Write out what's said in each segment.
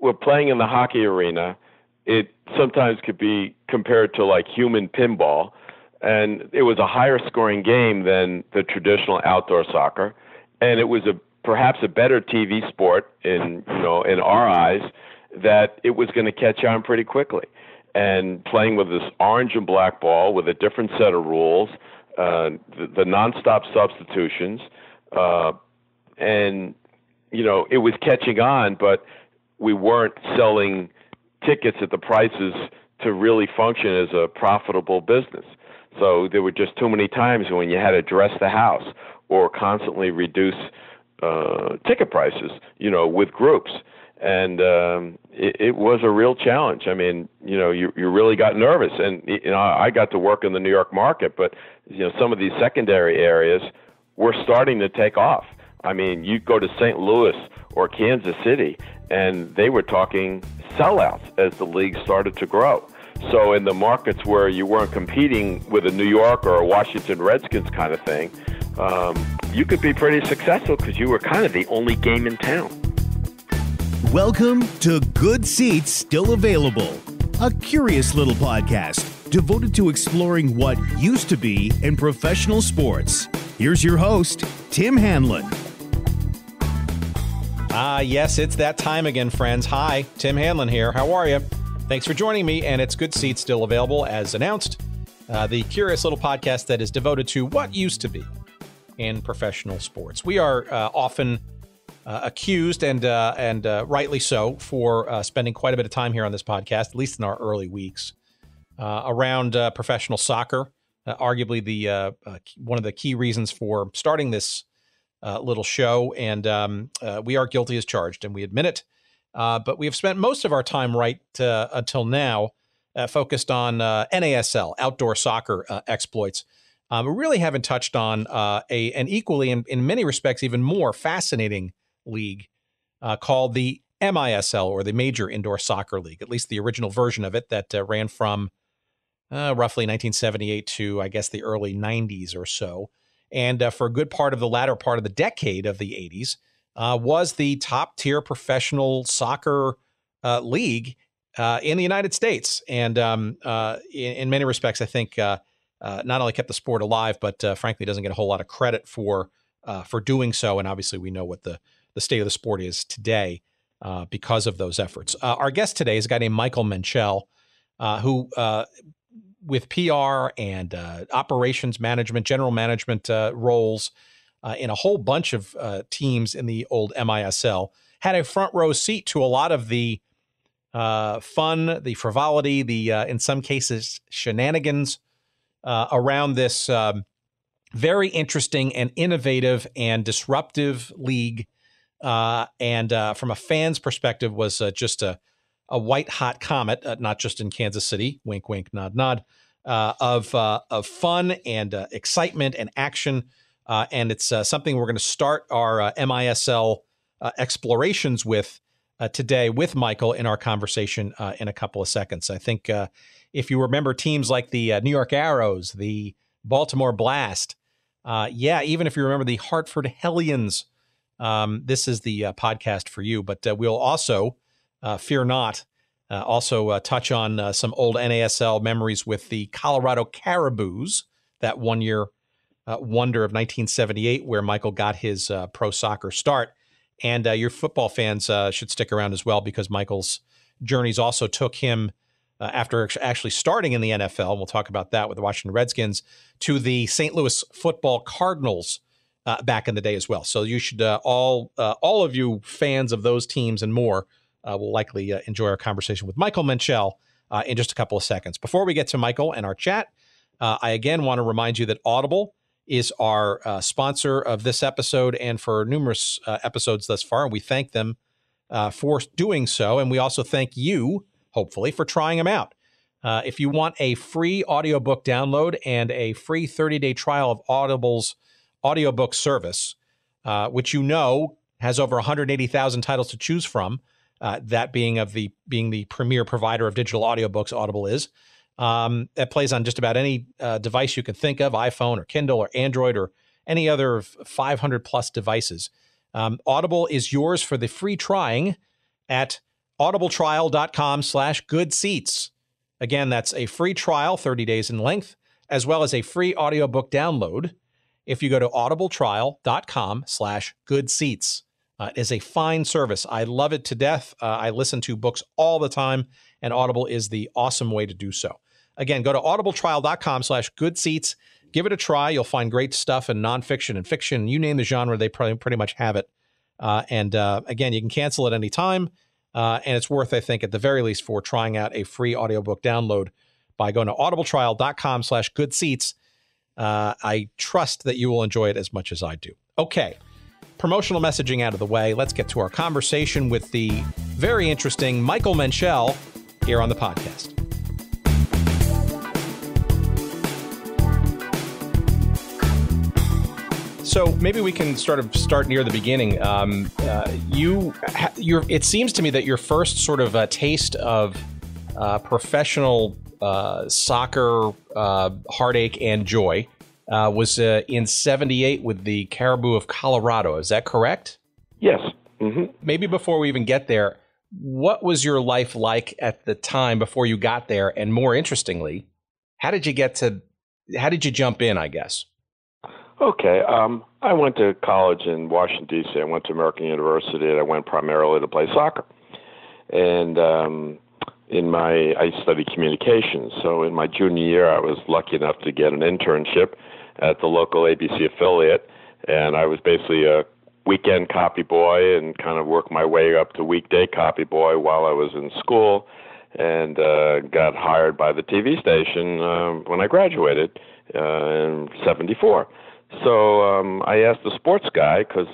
were playing in the hockey arena, it sometimes could be compared to like human pinball, and it was a higher scoring game than the traditional outdoor soccer, and it was a perhaps a better TV sport in you know in our eyes that it was going to catch on pretty quickly. And playing with this orange and black ball with a different set of rules, uh, the, the nonstop substitutions, uh, and you know it was catching on, but we weren't selling tickets at the prices to really function as a profitable business. So there were just too many times when you had to dress the house or constantly reduce uh, ticket prices, you know, with groups. And um, it, it was a real challenge. I mean, you know, you you really got nervous, and you know, I got to work in the New York market, but you know, some of these secondary areas were starting to take off. I mean, you go to St. Louis or Kansas City, and they were talking sellouts as the league started to grow. So in the markets where you weren't competing with a New York or a Washington Redskins kind of thing, um, you could be pretty successful because you were kind of the only game in town. Welcome to Good Seats Still Available, a curious little podcast devoted to exploring what used to be in professional sports. Here's your host, Tim Hanlon. Ah, yes, it's that time again, friends. Hi, Tim Hanlon here. How are you? Thanks for joining me, and it's Good Seats still available as announced. Uh, the curious little podcast that is devoted to what used to be in professional sports. We are uh, often uh, accused, and uh, and uh, rightly so, for spending quite a bit of time here on this podcast, at least in our early weeks, around professional soccer. arguably, the one of the key reasons for starting this uh, little show, and um, uh, we are guilty as charged, and we admit it. Uh, but we have spent most of our time right uh, until now uh, focused on uh, NASL, outdoor soccer exploits. Um, we really haven't touched on a an equally, in, in many respects, even more fascinating league called the MISL, or the Major Indoor Soccer League, at least the original version of it that ran from roughly 1978 to, I guess, the early 90s or so and uh, for a good part of the latter part of the decade of the 80s, uh, was the top tier professional soccer uh, league uh, in the United States. And um, uh, in, in, many respects, I think uh, not only kept the sport alive, but frankly, doesn't get a whole lot of credit for for doing so. And obviously, we know what the, the state of the sport is today because of those efforts. our guest today is a guy named Michael Menchel. who with PR and uh, operations management, general management uh, roles uh, in a whole bunch of uh, teams in the old MISL, had a front row seat to a lot of the uh, fun, the frivolity, the in some cases shenanigans around this um, very interesting and innovative and disruptive league. and from a fan's perspective, was just a a white hot comet, uh, not just in Kansas City, wink, wink, nod, nod, uh, of uh, of fun and uh, excitement and action. Uh, and it's uh, something we're going to start our MISL explorations with today with Michael in our conversation in a couple of seconds. I think if you remember teams like the New York Arrows, the Baltimore Blast, yeah, even if you remember the Hartford Hellions, um, this is the podcast for you. But we'll also uh, fear not. Uh, also, uh, touch on uh, some old NASL memories with the Colorado Caribous, that one year uh, wonder of 1978, where Michael got his uh, pro soccer start. And your football fans should stick around as well because Michael's journeys also took him after actually starting in the NFL. We'll talk about that with the Washington Redskins to the St. Louis Football Cardinals. Uh, back in the day as well. So you should uh, all uh, all of you fans of those teams and more uh, will likely uh, enjoy our conversation with Michael Menchel uh, in just a couple of seconds. Before we get to Michael and our chat, uh, I again want to remind you that Audible is our uh, sponsor of this episode and for numerous uh, episodes thus far. And we thank them for doing so. And we also thank you, hopefully, for trying them out. if you want a free audiobook download and a free 30 day trial of Audible's audiobook service, which you know has over 180,000 titles to choose from, uh, that being of the being the premier provider of digital audiobooks audible is um, that plays on just about any uh, device you can think of iphone or kindle or android or any other 500 plus devices um, audible is yours for the free trying at audibletrial.com slash good seats. Again, that's a free trial, 30 days in length, as well as a free audiobook download if you go to audibletrial.com slash good seats. Uh, is a fine service. I love it to death. Uh, I listen to books all the time, and Audible is the awesome way to do so. Again, go to audibletrial.com slash good seats. Give it a try. You'll find great stuff in nonfiction and fiction. You name the genre, they probably pretty much have it. Uh, and uh, again, you can cancel at any time. Uh, and it's worth, I think, at the very least, for trying out a free audiobook download by going to audibletrial.com slash good seats. Uh, I trust that you will enjoy it as much as I do. Okay, promotional messaging out of the way. Let's get to our conversation with the very interesting Michael Menchel here on the podcast. So maybe we can sort of start near the beginning. Um, uh, you, it seems to me that your first sort of uh, taste of uh, professional uh, soccer uh, heartache and joy uh, was in '78 with the Caribou of Colorado. Is that correct? Yes. Mm-hmm. Maybe before we even get there, what was your life like at the time before you got there? And more interestingly, how did you get to? How did you jump in? I guess. Okay. Um, I went to college in Washington, D.C. I went to American University, and I went primarily to play soccer. And um, in my, I studied communications. So in my junior year, I was lucky enough to get an internship at the local ABC affiliate, and I was basically a weekend copy boy and kind of worked my way up to weekday copy boy while I was in school and uh, got hired by the TV station uh, when I graduated uh, in 74. So um, I asked the sports guy because,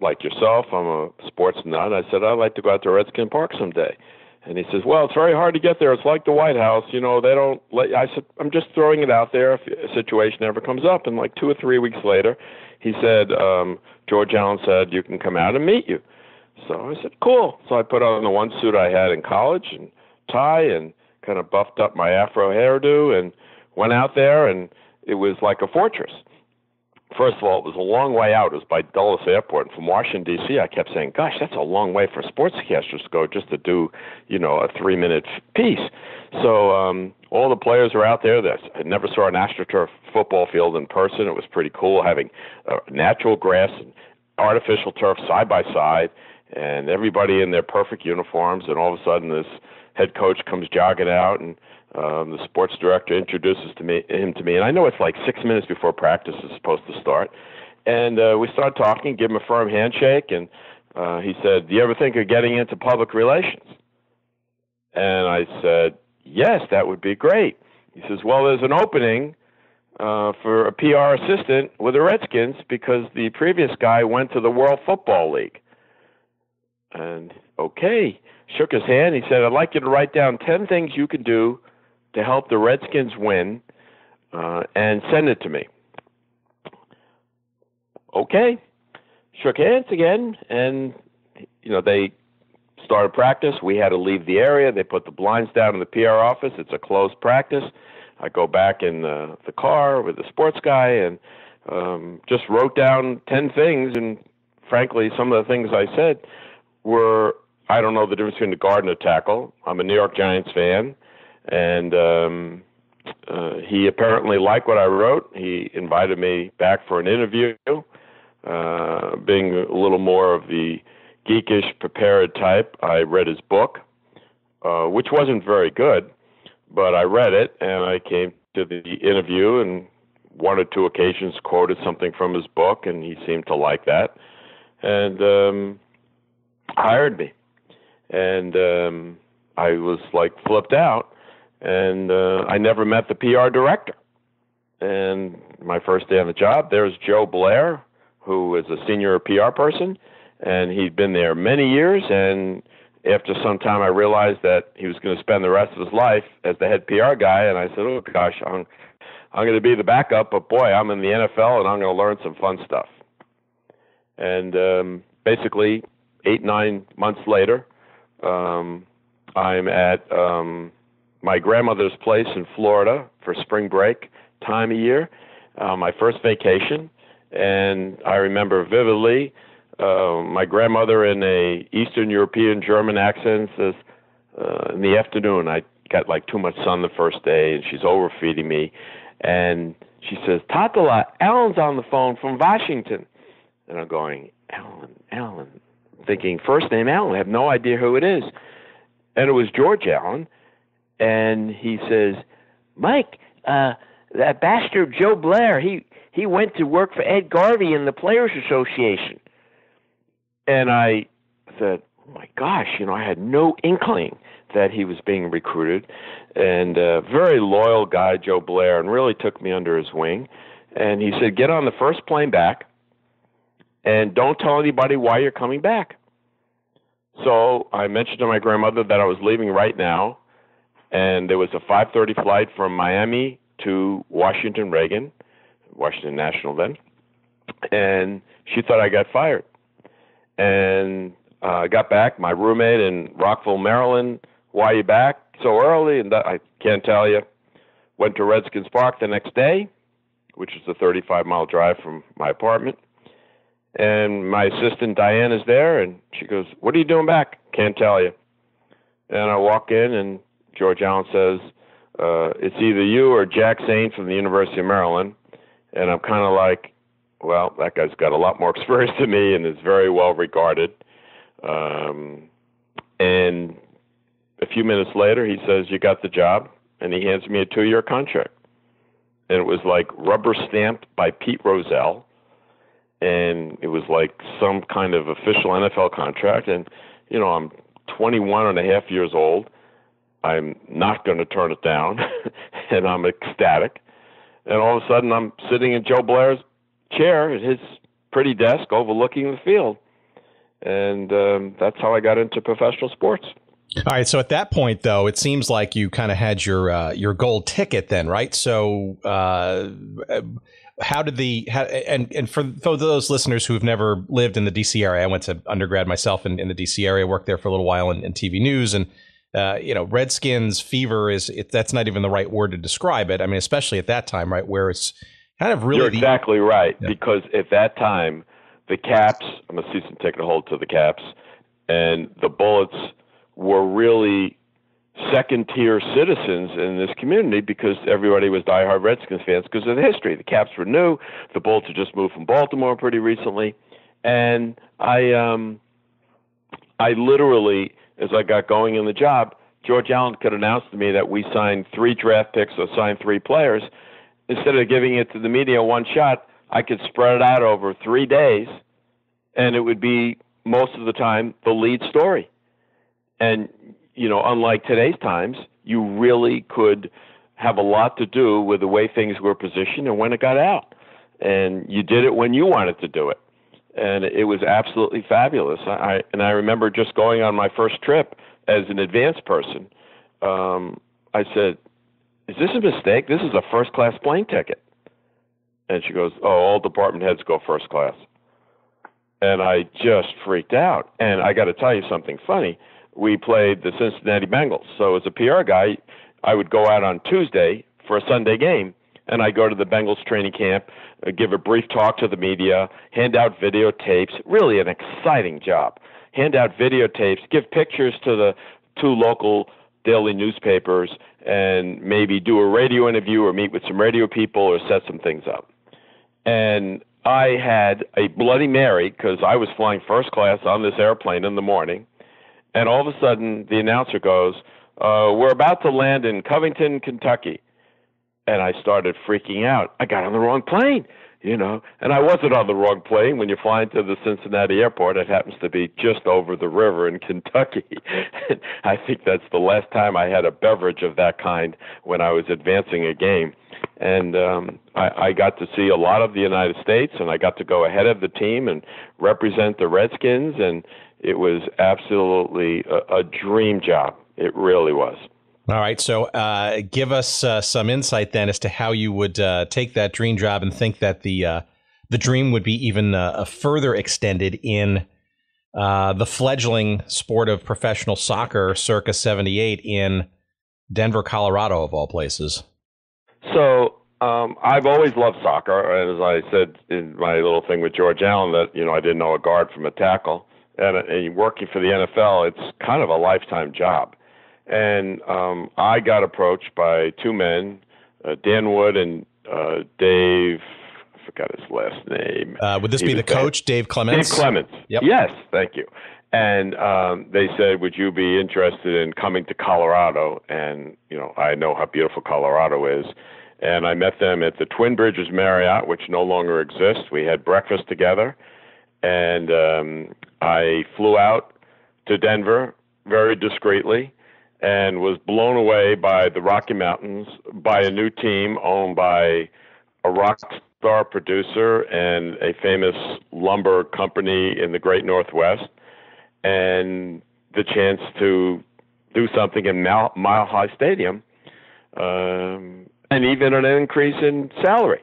like yourself, I'm a sports nut. I said I'd like to go out to Redskin Park someday, and he says, "Well, it's very hard to get there. It's like the White House. You know, they don't let." I said, "I'm just throwing it out there if a situation ever comes up." And like two or three weeks later, he said, um, "George Allen said you can come out and meet you." So I said, "Cool." So I put on the one suit I had in college and tie and kind of buffed up my afro hairdo and went out there, and it was like a fortress first of all, it was a long way out. It was by Dulles Airport. And from Washington, D.C., I kept saying, gosh, that's a long way for sportscasters to go just to do, you know, a three minute piece. So um, all the players were out there. That I never saw an AstroTurf football field in person. It was pretty cool having uh, natural grass and artificial turf side by side, and everybody in their perfect uniforms. And all of a sudden, this head coach comes jogging out and um, the sports director introduces to me him to me, and I know it's like six minutes before practice is supposed to start. And uh, we start talking, give him a firm handshake, and uh, he said, "Do you ever think of getting into public relations?" And I said, "Yes, that would be great." He says, "Well, there's an opening uh, for a PR assistant with the Redskins because the previous guy went to the World Football League." And okay, shook his hand. He said, "I'd like you to write down ten things you can do to help the Redskins win uh, and send it to me. Okay. Shook hands again, and you know they started practice. We had to leave the area. They put the blinds down in the PR office. It's a closed practice. I go back in the, the car with the sports guy and um, just wrote down ten things. And frankly, some of the things I said were I don't know the difference between the guard and a tackle. I'm a New York Giants fan and um, uh, he apparently liked what I wrote. He invited me back for an interview. Uh, being a little more of the geekish, prepared type, I read his book, uh, which wasn't very good, but I read it and I came to the interview and one or two occasions quoted something from his book, and he seemed to like that, and um, hired me. And um, I was like flipped out and uh, I never met the PR director. And my first day on the job, there's Joe Blair, who is a senior PR person, and he'd been there many years. And after some time, I realized that he was going to spend the rest of his life as the head PR guy. And I said, "Oh gosh, I'm I'm going to be the backup, but boy, I'm in the NFL, and I'm going to learn some fun stuff." And um, basically, eight nine months later, um, I'm at um, my grandmother's place in Florida for spring break time of year, uh, my first vacation, and I remember vividly uh, my grandmother in a Eastern European German accent says, uh, in the afternoon, I got like too much sun the first day, and she's overfeeding me, and she says, Tatala, Alan's on the phone from Washington, and I'm going, Alan, Alan, thinking first name Alan, I have no idea who it is, and it was George Allen, and he says, Mike, uh, that bastard Joe Blair, he he went to work for Ed Garvey in the Players Association. And I said, oh my gosh, you know, I had no inkling that he was being recruited. And a very loyal guy, Joe Blair, and really took me under his wing. And he said, get on the first plane back and don't tell anybody why you're coming back. So I mentioned to my grandmother that I was leaving right now, and there was a 5:30 flight from Miami to Washington Reagan, Washington National then, and she thought I got fired. And uh, I got back. My roommate in Rockville, Maryland, why you back so early? And that, I can't tell you. Went to Redskins Park the next day, which is a 35 mile drive from my apartment. And my assistant Diane is there, and she goes, "What are you doing back?" Can't tell you. And I walk in, and George Allen says, uh, "It's either you or Jack Zane from the University of Maryland." and I'm kind of like, well, that guy's got a lot more experience than me and is very well regarded. Um, and a few minutes later, he says, "You got the job," and he hands me a two-year contract. And it was like rubber stamped by Pete Rozelle, and it was like some kind of official NFL contract. And you know, I'm 21 and a half years old. I'm not going to turn it down, and I'm ecstatic and all of a sudden I'm sitting in Joe Blair's chair at his pretty desk overlooking the field. And um, that's how I got into professional sports. All right. So at that point, though, it seems like you kind of had your uh, your gold ticket, then, right? So, uh, how did the how, and and for, for those listeners who've never lived in the DC area, I went to undergrad myself in, in the DC area, worked there for a little while in, in TV news, and uh, you know, Redskins fever is it, that's not even the right word to describe it. I mean, especially at that time, right, where it's kind of really You're exactly right yeah. because at that time the Caps, I'm a season ticket holder to the Caps, and the Bullets were really second tier citizens in this community because everybody was diehard Redskins fans because of the history. The Caps were new. The Bullets had just moved from Baltimore pretty recently, and I um, I literally as I got going in the job, George Allen could announce to me that we signed three draft picks or signed three players. Instead of giving it to the media one shot, I could spread it out over three days, and it would be most of the time the lead story. And, you know, unlike today's times, you really could have a lot to do with the way things were positioned and when it got out. And you did it when you wanted to do it and it was absolutely fabulous. I and I remember just going on my first trip as an advanced person. Um, I said, "Is this a mistake? This is a first class plane ticket." And she goes, "Oh, all department heads go first class." And I just freaked out. And I got to tell you something funny. We played the Cincinnati Bengals, so as a PR guy, I would go out on Tuesday for a Sunday game and I go to the Bengals training camp, uh, give a brief talk to the media, hand out videotapes. Really an exciting job. Hand out videotapes, give pictures to the two local daily newspapers, and maybe do a radio interview or meet with some radio people or set some things up. And I had a Bloody Mary because I was flying first class on this airplane in the morning. And all of a sudden, the announcer goes, uh, We're about to land in Covington, Kentucky and I started freaking out. I got on the wrong plane, you know, and I wasn't on the wrong plane. When you fly into the Cincinnati airport, it happens to be just over the river in Kentucky. I think that's the last time I had a beverage of that kind when I was advancing a game. And um, I, I got to see a lot of the United States, and I got to go ahead of the team and represent the Redskins, and it was absolutely a, a dream job. It really was. All right. So uh, give us uh, some insight then as to how you would uh, take that dream job and think that the uh, the dream would be even uh, further extended in uh, the fledgling sport of professional soccer circa 78 in Denver, Colorado, of all places. So um, I've always loved soccer, And as I said in my little thing with George Allen, that you know I didn't know a guard from a tackle, and, and working for the NFL, it's kind of a lifetime job. And um, I got approached by two men, uh, Dan Wood and uh, Dave. I forgot his last name. Uh, would this he be the coach, Dave Clements? Dave Clements. Yep. Yes, thank you. And um, they said, "Would you be interested in coming to Colorado?" And you know, I know how beautiful Colorado is. And I met them at the Twin Bridges Marriott, which no longer exists. We had breakfast together, and um, I flew out to Denver very discreetly and was blown away by the Rocky Mountains, by a new team owned by a rock star producer and a famous lumber company in the great Northwest, and the chance to do something in Mile, High Stadium, um, and even an increase in salary.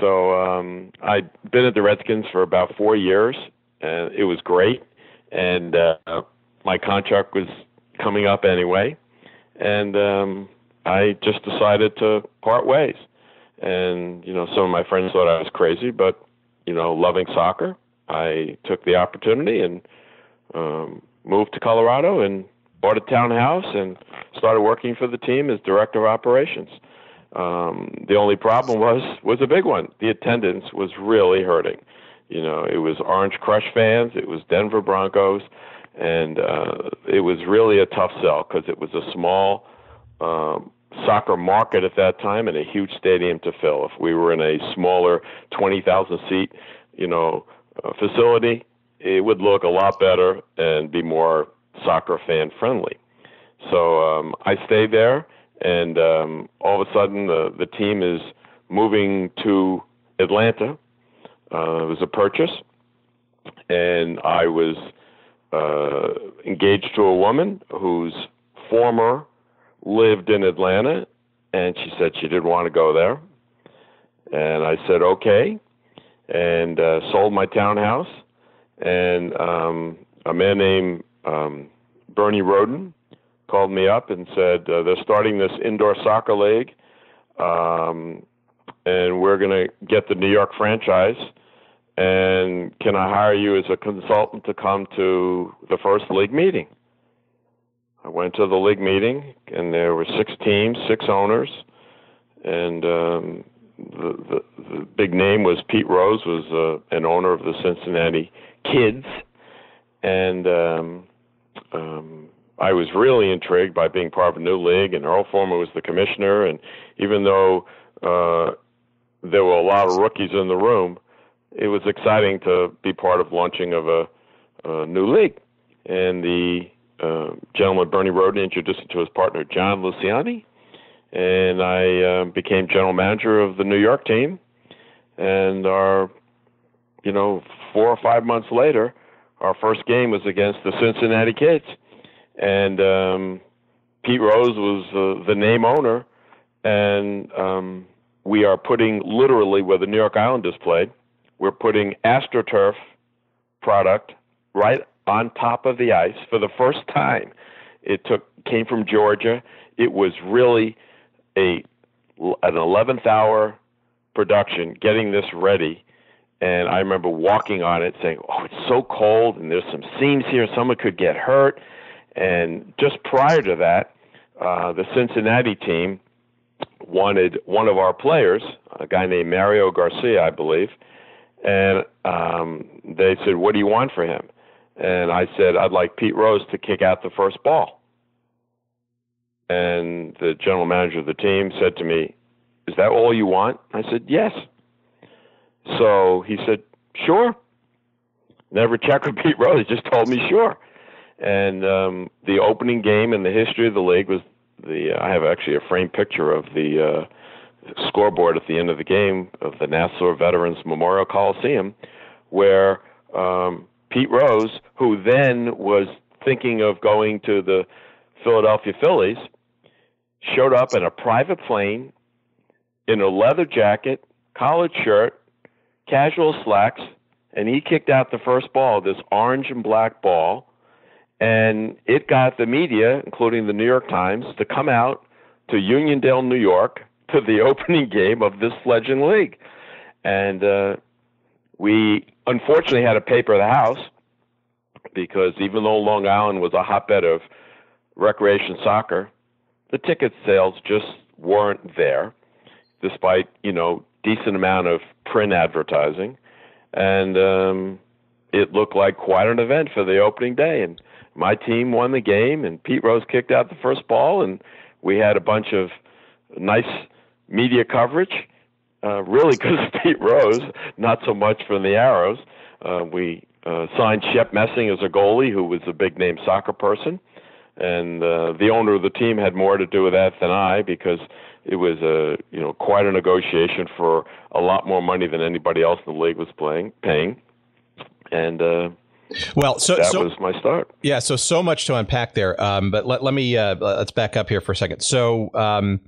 So um, I'd been at the Redskins for about four years, and it was great. And uh, my contract was coming up anyway, and um, I just decided to part ways. And you know, some of my friends thought I was crazy, but you know, loving soccer, I took the opportunity and um, moved to Colorado and bought a townhouse and started working for the team as director of operations. Um, the only problem was was a big one. The attendance was really hurting. You know, it was Orange Crush fans, it was Denver Broncos, and uh, it was really a tough sell because it was a small um, soccer market at that time and a huge stadium to fill. If we were in a smaller 20,000 seat, you know, uh, facility, it would look a lot better and be more soccer fan friendly. So um, I stayed there, and um, all of a sudden the the team is moving to Atlanta. Uh, it was a purchase, and I was uh, engaged to a woman whose former lived in Atlanta, and she said she didn't want to go there. And I said okay, and uh, sold my townhouse. And um, a man named um, Bernie Roden called me up and said uh, they're starting this indoor soccer league, um, and we're going to get the New York franchise and can I hire you as a consultant to come to the first league meeting? I went to the league meeting, and there were six teams, six owners, and um, the, the the big name was Pete Rose, was uh, an owner of the Cincinnati Kids, and um, um, I was really intrigued by being part of a new league. And Earl Foreman was the commissioner, and even though uh, there were a lot of rookies in the room, it was exciting to be part of launching of a, a new league. And the uh, gentleman Bernie Roden introduced me to his partner John Luciani, and I uh, became general manager of the New York team. And our, you know, four or five months later, our first game was against the Cincinnati Kids, and um, Pete Rose was uh, the name owner, and um, we are putting literally where the New York Islanders played we're putting AstroTurf product right on top of the ice for the first time. It took came from Georgia. It was really a an 11th hour production getting this ready. And I remember walking on it saying, "Oh, it's so cold, and there's some seams here. Someone could get hurt." And just prior to that, uh, the Cincinnati team wanted one of our players, a guy named Mario Garcia, I believe, and um, they said, "What do you want for him?" And I said, "I'd like Pete Rose to kick out the first ball." And the general manager of the team said to me, "Is that all you want?" I said, "Yes." So he said, "Sure." Never checked with Pete Rose. He just told me sure. And um, the opening game in the history of the league was the. I have actually a framed picture of the. Uh, scoreboard at the end of the game of the Nassau Veterans Memorial Coliseum, where um, Pete Rose, who then was thinking of going to the Philadelphia Phillies, showed up in a private plane in a leather jacket, collared shirt, casual slacks, and he kicked out the first ball, this orange and black ball, and it got the media, including the New York Times, to come out to Uniondale, New York, to the opening game of this fledgling league. And uh, we unfortunately had to paper the house because even though Long Island was a hotbed of recreation soccer, the ticket sales just weren't there, despite you know decent amount of print advertising, and um, it looked like quite an event for the opening day. And my team won the game, and Pete Rose kicked out the first ball, and we had a bunch of nice media coverage. Uh, really, because of Pete Rose, not so much from the Arrows. Uh, we uh, signed Shep Messing as a goalie, who was a big name soccer person, and uh, the owner of the team had more to do with that than I because it was a you know quite a negotiation for a lot more money than anybody else in the league was playing paying, and. Uh, well, so that so, was my start. Yeah, so so much to unpack there. Um, but let, let me uh, let's back up here for a second. So um,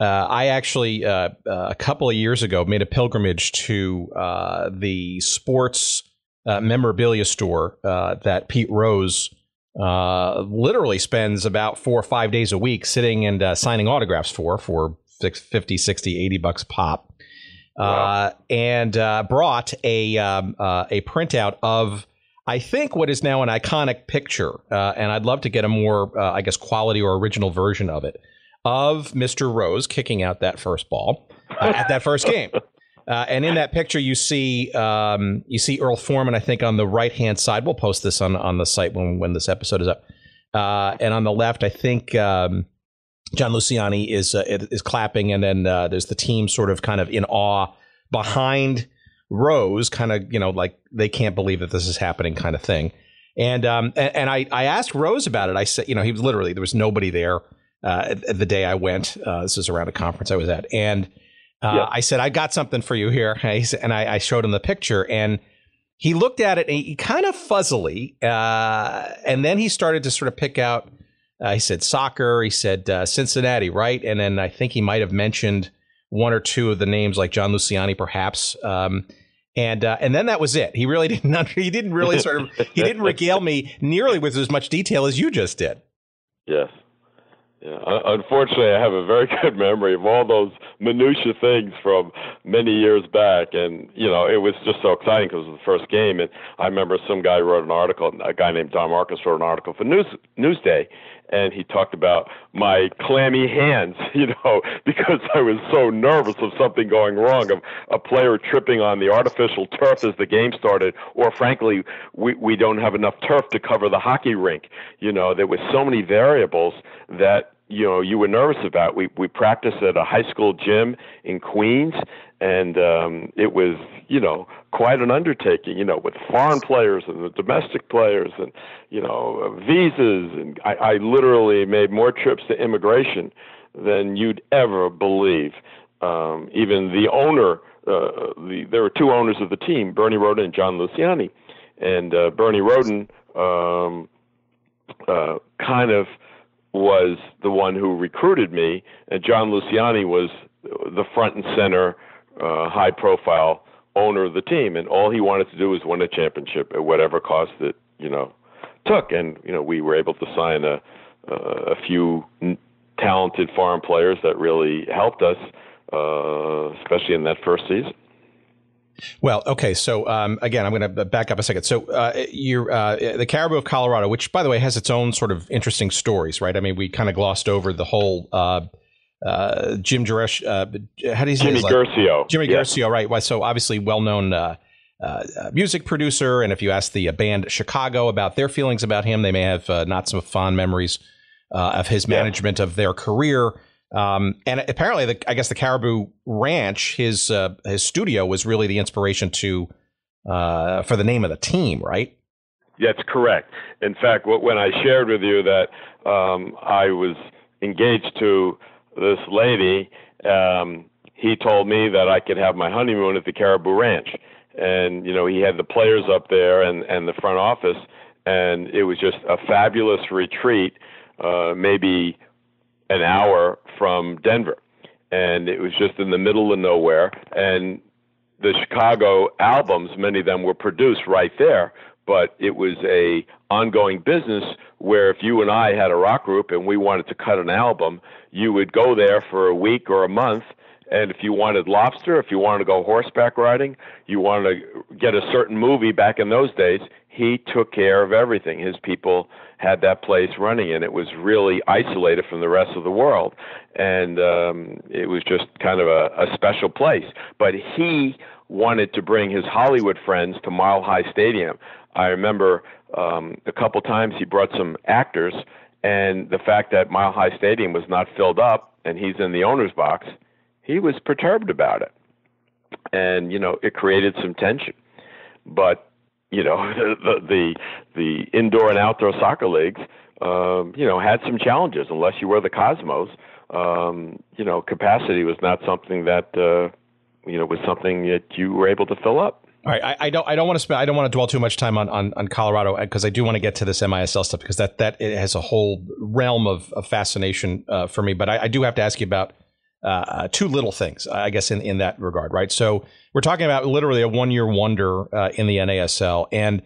uh, I actually uh, uh a couple of years ago made a pilgrimage to uh, the sports uh, memorabilia store that Pete Rose literally spends about four or five days a week sitting and signing autographs for for 50, 60, 80 bucks pop. Wow. and brought a um, a printout of I think what is now an iconic picture, uh, and I'd love to get a more, uh, I guess, quality or original version of it, of Mr. Rose kicking out that first ball uh, at that first game. Uh, and in that picture, you see um, you see Earl Foreman, I think, on the right hand side. We'll post this on on the site when when this episode is up. Uh, and on the left, I think um, John Luciani is uh, is clapping, and then there's the team sort of kind of in awe behind Rose, kind of, you know, like they can't believe that this is happening, kind of thing. And um, and, and I, I asked Rose about it. I said, you know, he was literally there was nobody there uh, the day I went. Uh, this was around a conference I was at, and uh, yeah. I said, I got something for you here, and I, I, showed him the picture, and he looked at it, and he kind of fuzzily, uh, and then he started to sort of pick out. Uh, he said soccer. He said uh, Cincinnati, right? And then I think he might have mentioned one or two of the names, like John Luciani, perhaps. Um, and uh, and then that was it. He really didn't. He didn't really sort of. He didn't regale me nearly with as much detail as you just did. Yes. Yeah. Unfortunately, I have a very good memory of all those minutia things from many years back, and you know it was just so exciting because it was the first game. And I remember some guy wrote an article. A guy named Don Marcus wrote an article for News Newsday, and he talked about my clammy hands, you know, because I was so nervous of something going wrong, of a player tripping on the artificial turf as the game started, or frankly, we we don't have enough turf to cover the hockey rink. You know, there was so many variables that you know you were nervous about. We we practiced at a high school gym in Queens, and um, it was you know quite an undertaking. You know, with foreign players and the domestic players, and you know visas, and I, I literally made more trips to immigration than you'd ever believe. Um, even the owner, uh, the there were two owners of the team, Bernie Roden and John Luciani, and uh, Bernie Roden um, uh, kind of was the one who recruited me, and John Luciani was the front and center, uh, high profile owner of the team, and all he wanted to do was win a championship at whatever cost it you know took. And you know we were able to sign a uh, a few n- talented foreign players that really helped us, uh, especially in that first season. Well, okay. So um, again, I'm going to back up a second. So uh, you're uh, the Caribou of Colorado, which, by the way, has its own sort of interesting stories, right? I mean, we kind of glossed over the whole uh, uh Jim Jaresh. Uh, how do you say Jimmy Guercio? Jimmy yeah. Right? So obviously, well-known uh, music producer. And if you ask the band Chicago about their feelings about him, they may have not some fond memories of his management yeah. of their career. Um, and apparently, the, I guess the Caribou Ranch, his uh, his studio was really the inspiration to uh, for the name of the team, right? That's correct. In fact, when I shared with you that um, I was engaged to this lady, um, he told me that I could have my honeymoon at the Caribou Ranch, and you know he had the players up there and and the front office, and it was just a fabulous retreat. Uh, maybe an hour from Denver, and it was just in the middle of nowhere. And the Chicago albums, many of them were produced right there, but it was a ongoing business where if you and I had a rock group and we wanted to cut an album, you would go there for a week or a month. And if you wanted lobster, if you wanted to go horseback riding, you wanted to get a certain movie back in those days, he took care of everything. His people had that place running, and it was really isolated from the rest of the world. And um, it was just kind of a, a special place. But he wanted to bring his Hollywood friends to Mile High Stadium. I remember um, a couple times he brought some actors, and the fact that Mile High Stadium was not filled up and he's in the owner's box, he was perturbed about it. And, you know, it created some tension. But, you know, the, the, the indoor and outdoor soccer leagues, um, you know, had some challenges. Unless you were the Cosmos, um, you know, capacity was not something that, uh, you know, was something that you were able to fill up. All right, I, I, don't. I don't want to spend. I don't want to dwell too much time on on, on Colorado because I do want to get to this MISL stuff because that that it has a whole realm of, of fascination uh, for me. But I, I, do have to ask you about uh, two little things, I guess, in, in that regard, right? So we're talking about literally a one year wonder uh, in the NASL, and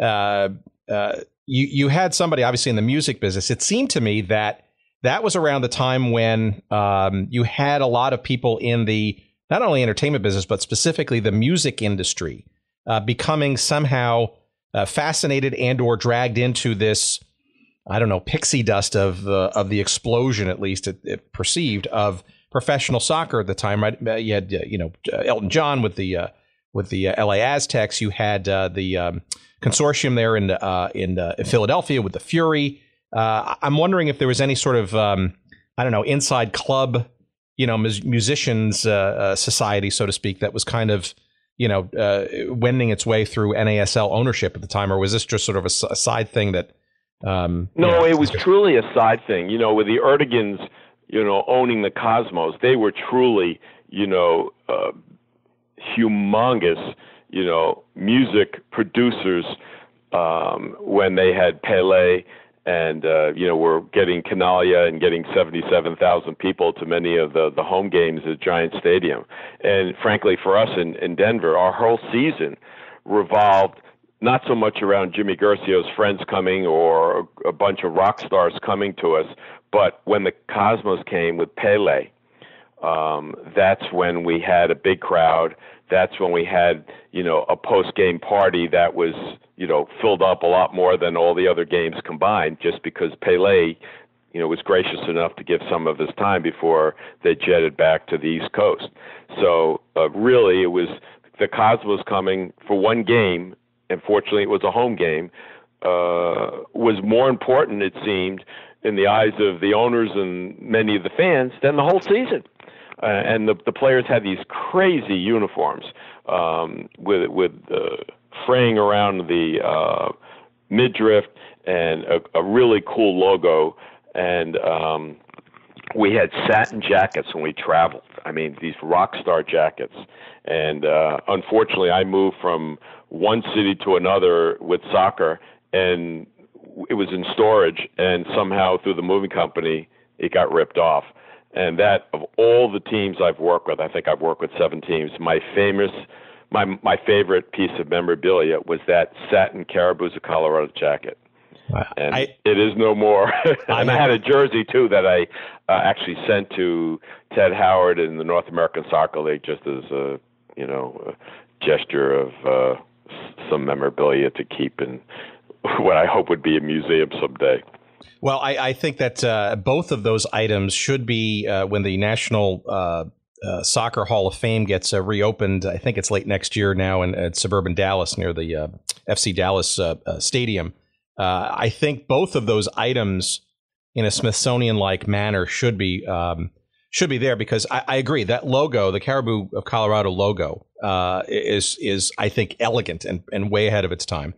uh, uh, you you had somebody obviously in the music business. It seemed to me that that was around the time when um, you had a lot of people in the not only entertainment business, but specifically the music industry, uh, becoming somehow uh, fascinated and or dragged into this, I don't know, pixie dust of uh, of the explosion, at least it, it perceived of professional soccer at the time. Right, uh, you had uh, you know uh, Elton John with the with the LA Aztecs. You had the um, consortium there in in Philadelphia with the Fury. I'm wondering if there was any sort of um, I don't know inside club you know musicians uh, uh, society, so to speak, that was kind of you know uh, wending its way through NASL ownership at the time, or was this just sort of a, a side thing that? Um, no, you know, it was truly a side thing. You know, with the Erteguns, you know, owning the Cosmos, they were truly, you know, uh, humongous, you know, music producers um, when they had Pele and uh, you know we're getting Chinaglia and getting 77,000 people to many of the the home games at Giant Stadium. And frankly, for us in in Denver, our whole season revolved not so much around Jimmy Guercio's friends coming or a bunch of rock stars coming to us, but when the Cosmos came with Pele, um, that's when we had a big crowd. That's when we had, you know, a post game party that was you know, filled up a lot more than all the other games combined, just because Pele, you know, was gracious enough to give some of his time before they jetted back to the East Coast. So uh, really, it was the Cosmos coming for one game. and fortunately, it was a home game. Uh, was more important, it seemed, in the eyes of the owners and many of the fans than the whole season. Uh, and the the players had these crazy uniforms um, with with uh, fraying around the uh, midriff and a, a really cool logo. And um, we had satin jackets when we traveled. I mean, these rock star jackets. And uh, unfortunately, I moved from one city to another with soccer, and it was in storage. And somehow, through the moving company, it got ripped off. And that, of all the teams I've worked with, I think I've worked with seven teams. My famous my my favorite piece of memorabilia was that satin Caribous of Colorado jacket. And I, it is no more. and I, had a jersey too that I uh, actually sent to Ted Howard in the North American Soccer League just as a you know a gesture of uh, some memorabilia to keep in what I hope would be a museum someday. Well, I, I think that uh, both of those items should be uh, when the national uh, uh, Soccer Hall of Fame gets uh, reopened. I think it's late next year now in at suburban Dallas near the uh, FC Dallas Stadium. I think both of those items, in a Smithsonian-like manner, should be um, should be there because I, I, agree that logo, the Caribou of Colorado logo, is is I think elegant and, and way ahead of its time.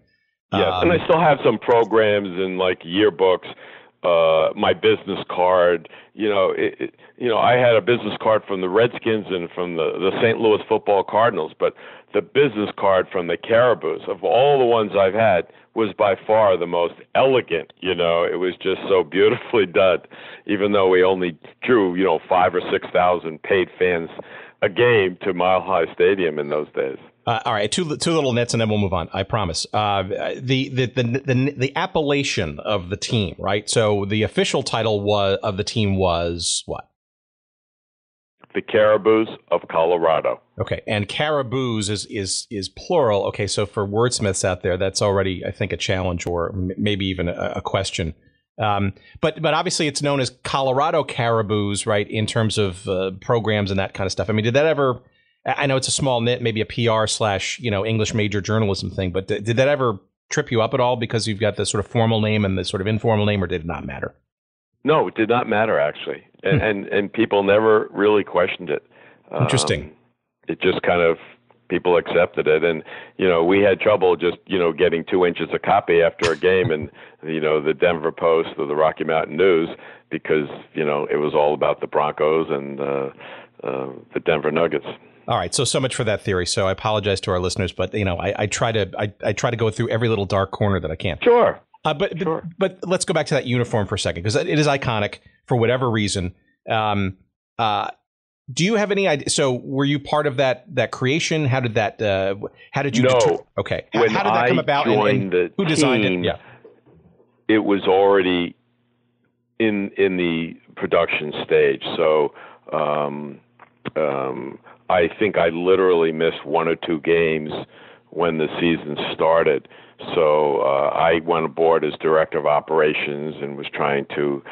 Yeah, um, and I still have some programs and like yearbooks uh, my business card. You know, it, it, you know, I had a business card from the Redskins and from the the St. Louis Football Cardinals, but the business card from the Caribous of all the ones I've had was by far the most elegant. You know, it was just so beautifully done, even though we only drew you know five or six thousand paid fans a game to Mile High Stadium in those days. Uh, all right, two two little nits, and then we'll move on. I promise. Uh, the, the, the the the appellation of the team, right? So the official title was of the team was what? The Caribous of Colorado. Okay, and Caribous is is is plural. Okay, so for wordsmiths out there, that's already I think a challenge or m- maybe even a, a question. Um, but but obviously it's known as Colorado Caribous, right? In terms of uh, programs and that kind of stuff. I mean, did that ever? I know it's a small nit, maybe a PR slash you know English major journalism thing, but did, did that ever trip you up at all because you've got the sort of formal name and the sort of informal name, or did it not matter? No, it did not matter actually, and hmm. and, and people never really questioned it. Interesting. Um, it just kind of people accepted it and you know we had trouble just you know getting two inches of copy after a game and you know the denver post or the rocky mountain news because you know it was all about the broncos and uh, uh, the denver nuggets all right, so so much for that theory. So I apologize to our listeners, but you know, I, I try to I, I try to go through every little dark corner that I can. Sure. Uh, but, sure. but but let's go back to that uniform for a second because it is iconic for whatever reason. Um, uh, do you have any idea? So, were you part of that that creation? How did that? Uh, how did you? No. Deter- okay. When how did that come about? And, and who designed team, it? Yeah. It was already in in the production stage. So, um, um, I think I literally missed one or two games when the season started. So uh, I went aboard as director of operations and was trying to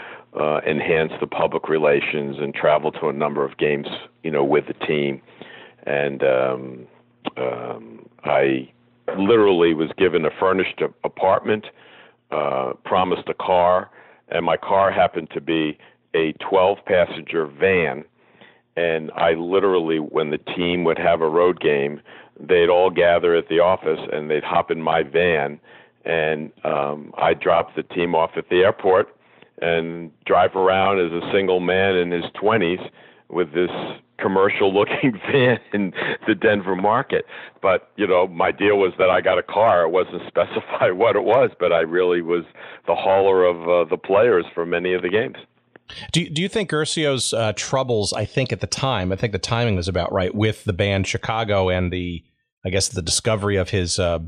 uh, enhance the public relations and travel to a number of games, you know, with the team. And um, um, I literally was given a furnished apartment, uh, promised a car, and my car happened to be a 12 passenger van. And I literally, when the team would have a road game, they'd all gather at the office and they'd hop in my van. And um, I'd drop the team off at the airport and drive around as a single man in his 20s with this commercial looking van in the Denver market. But, you know, my deal was that I got a car. It wasn't specified what it was, but I really was the hauler of uh, the players for many of the games. Do you, do you think Guercio's uh, troubles, I think at the time, I think the timing was about right with the band Chicago and the, I guess, the discovery of his uh,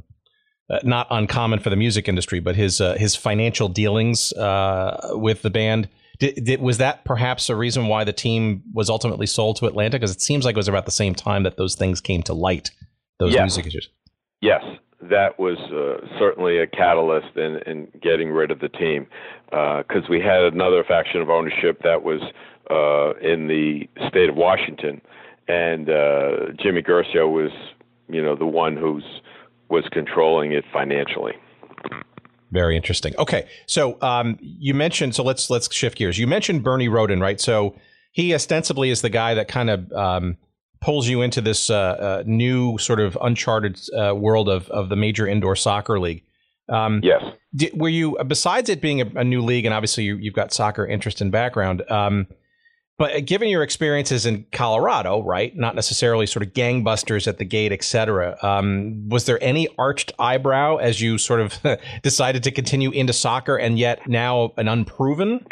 uh, not uncommon for the music industry, but his uh, his financial dealings uh, with the band. Did, did, was that perhaps a reason why the team was ultimately sold to Atlanta? Because it seems like it was about the same time that those things came to light. Those yes. music issues. Yes, that was uh, certainly a catalyst in, in getting rid of the team because uh, we had another faction of ownership that was uh, in the state of Washington, and uh, Jimmy Guercio was, you know, the one who's was controlling it financially. Very interesting. Okay, so um, you mentioned so let's let's shift gears. You mentioned Bernie Rodin, right? So he ostensibly is the guy that kind of um, pulls you into this uh, uh, new sort of uncharted uh, world of of the major indoor soccer league. Um, yes. Did, were you besides it being a, a, new league, and obviously you, have got soccer interest and background? Um, but uh, given your experiences in Colorado, right, not necessarily sort of gangbusters at the gate, et cetera, um, was there any arched eyebrow as you sort of decided to continue into soccer and yet now an unproven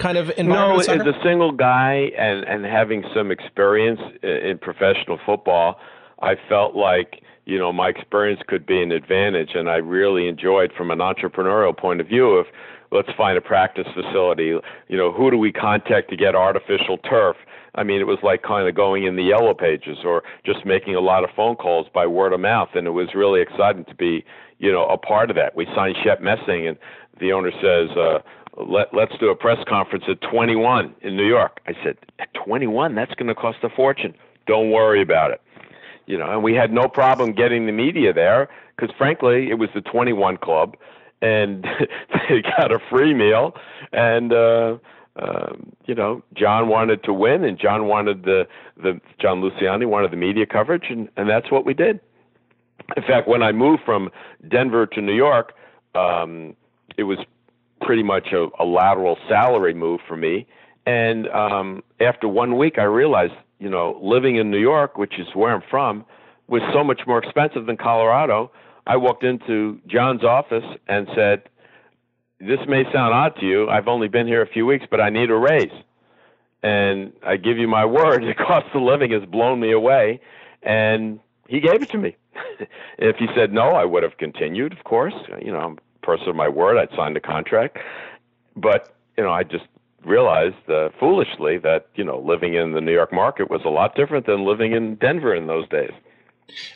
kind of environment? No, as a single guy and, and having some experience in professional football, I felt like you know my experience could be an advantage, and I really enjoyed from an entrepreneurial point of view of let's find a practice facility. You know, who do we contact to get artificial turf? I mean, it was like kind of going in the yellow pages or just making a lot of phone calls by word of mouth, and it was really exciting to be, you know, a part of that. We signed Shep Messing, and the owner says, uh, "Let let's do a press conference at 21 in New York." I said, "At 21? That's going to cost a fortune. Don't worry about it." You know, and we had no problem getting the media there because, frankly, it was the 21 club and they got a free meal and uh um, you know, John wanted to win, and John wanted the the John Luciani wanted the media coverage, and and that's what we did. In fact, when I moved from Denver to New York, um, it was pretty much a, a lateral salary move for me. And um, after one week, I realized, you know, living in New York, which is where I'm from, was so much more expensive than Colorado I walked into John's office and said, This may sound odd to you. I've only been here a few weeks, but I need a raise. And I give you my word, the cost of living has blown me away. And he gave it to me. if he said no, I would have continued, of course. You know, I'm person of my word. I'd signed a contract. But, you know, I just realized uh, foolishly that, you know, living in the New York market was a lot different than living in Denver in those days.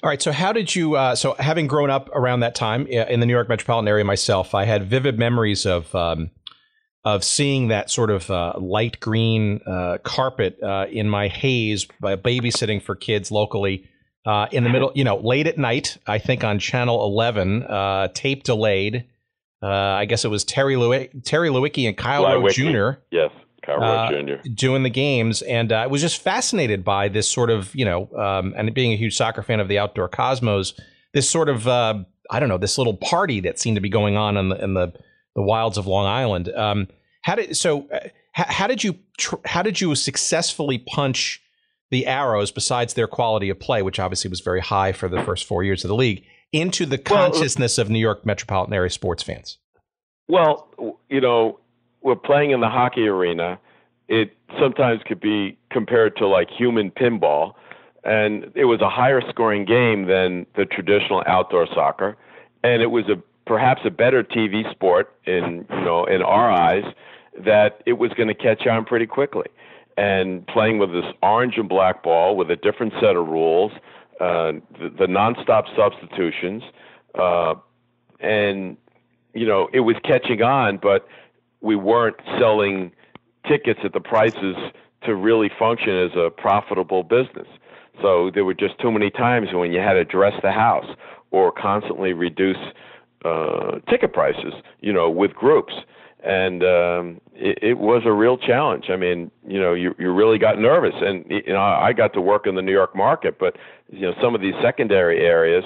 All right. So, how did you? Uh, so, having grown up around that time in the New York metropolitan area myself, I had vivid memories of um, of seeing that sort of uh, light green uh, carpet uh, in my haze by babysitting for kids locally uh, in the middle, you know, late at night, I think on channel 11, uh, tape delayed. Uh, I guess it was Terry Lewick, Terry Lewicki and Kyle Rote Jr. Yes, Kyle Rote uh, Jr. doing the games, and uh, I was just fascinated by this sort of, you know, um, and being a huge soccer fan of the outdoor cosmos, this sort of, uh, I don't know, this little party that seemed to be going on in the in the, the wilds of Long Island. Um, how did so? How, how did you tr- how did you successfully punch? the arrows, besides their quality of play, which obviously was very high for the first four years of the league, into the uh, consciousness well, of New York metropolitan area sports fans? Well, you know, we're playing in the hockey arena. It sometimes could be compared to like human pinball, and it was a higher scoring game than the traditional outdoor soccer, and it was a perhaps a better TV sport in you know in our eyes that it was going to catch on pretty quickly and playing with this orange and black ball with a different set of rules, uh, the, the nonstop substitutions, uh, and you know it was catching on, but we weren't selling tickets at the prices to really function as a profitable business. So there were just too many times when you had to dress the house or constantly reduce uh, ticket prices, you know, with groups and um, it, it was a real challenge. I mean, you know, you you really got nervous, and you know, I got to work in the New York market, but you know, some of these secondary areas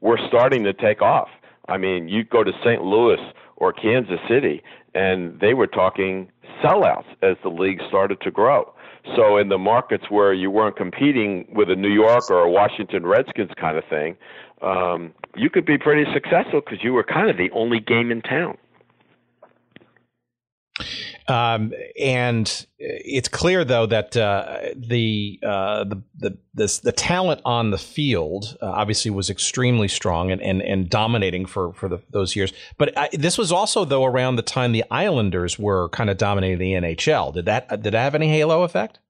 were starting to take off. I mean, you go to St. Louis or Kansas City, and they were talking sellouts as the league started to grow. So in the markets where you weren't competing with a New York or a Washington Redskins kind of thing, um, you could be pretty successful because you were kind of the only game in town. Um, and it's clear, though, that uh, the, uh, the the this, the talent on the field uh, obviously was extremely strong and, and, and dominating for for the, those years. But I, this was also, though, around the time the Islanders were kind of dominating the NHL. Did that did that have any halo effect?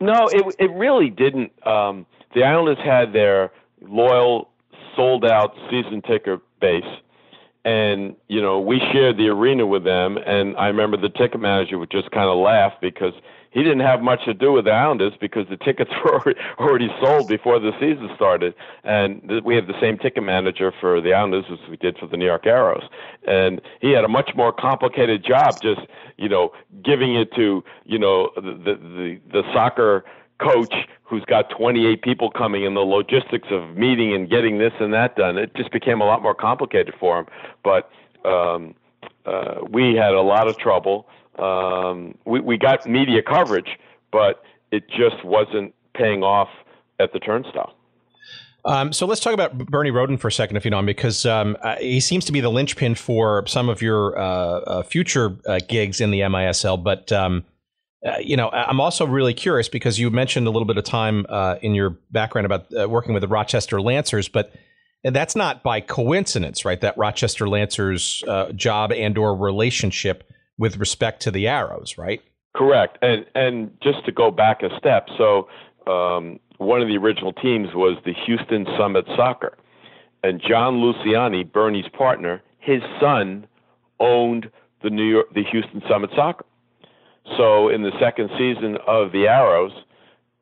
No, it it really didn't. Um, the Islanders had their loyal, sold out season ticket base and you know we shared the arena with them and i remember the ticket manager would just kind of laugh because he didn't have much to do with the Islanders because the tickets were already sold before the season started. And we have the same ticket manager for the Islanders as we did for the New York Arrows. And he had a much more complicated job just you know giving it to you know the the the soccer coach who's got 28 people coming and the logistics of meeting and getting this and that done. It just became a lot more complicated for him. But um, uh, we had a lot of trouble. Um, we, we got media coverage, but it just wasn't paying off at the turnstile. Um, so let's talk about Bernie Rodin for a second, if you know him, because um, uh, he seems to be the linchpin for some of your uh, uh, future uh, gigs in the MISL. But um, uh, you know, I'm also really curious because you mentioned a little bit of time uh, in your background about uh, working with the Rochester Lancers, but and that's not by coincidence, right? That Rochester Lancers uh, job and/or relationship with respect to the Arrows, right? Correct. And and just to go back a step, so um, one of the original teams was the Houston Summit Soccer, and John Luciani, Bernie's partner, his son owned the New York, the Houston Summit Soccer. So in the second season of the Arrows,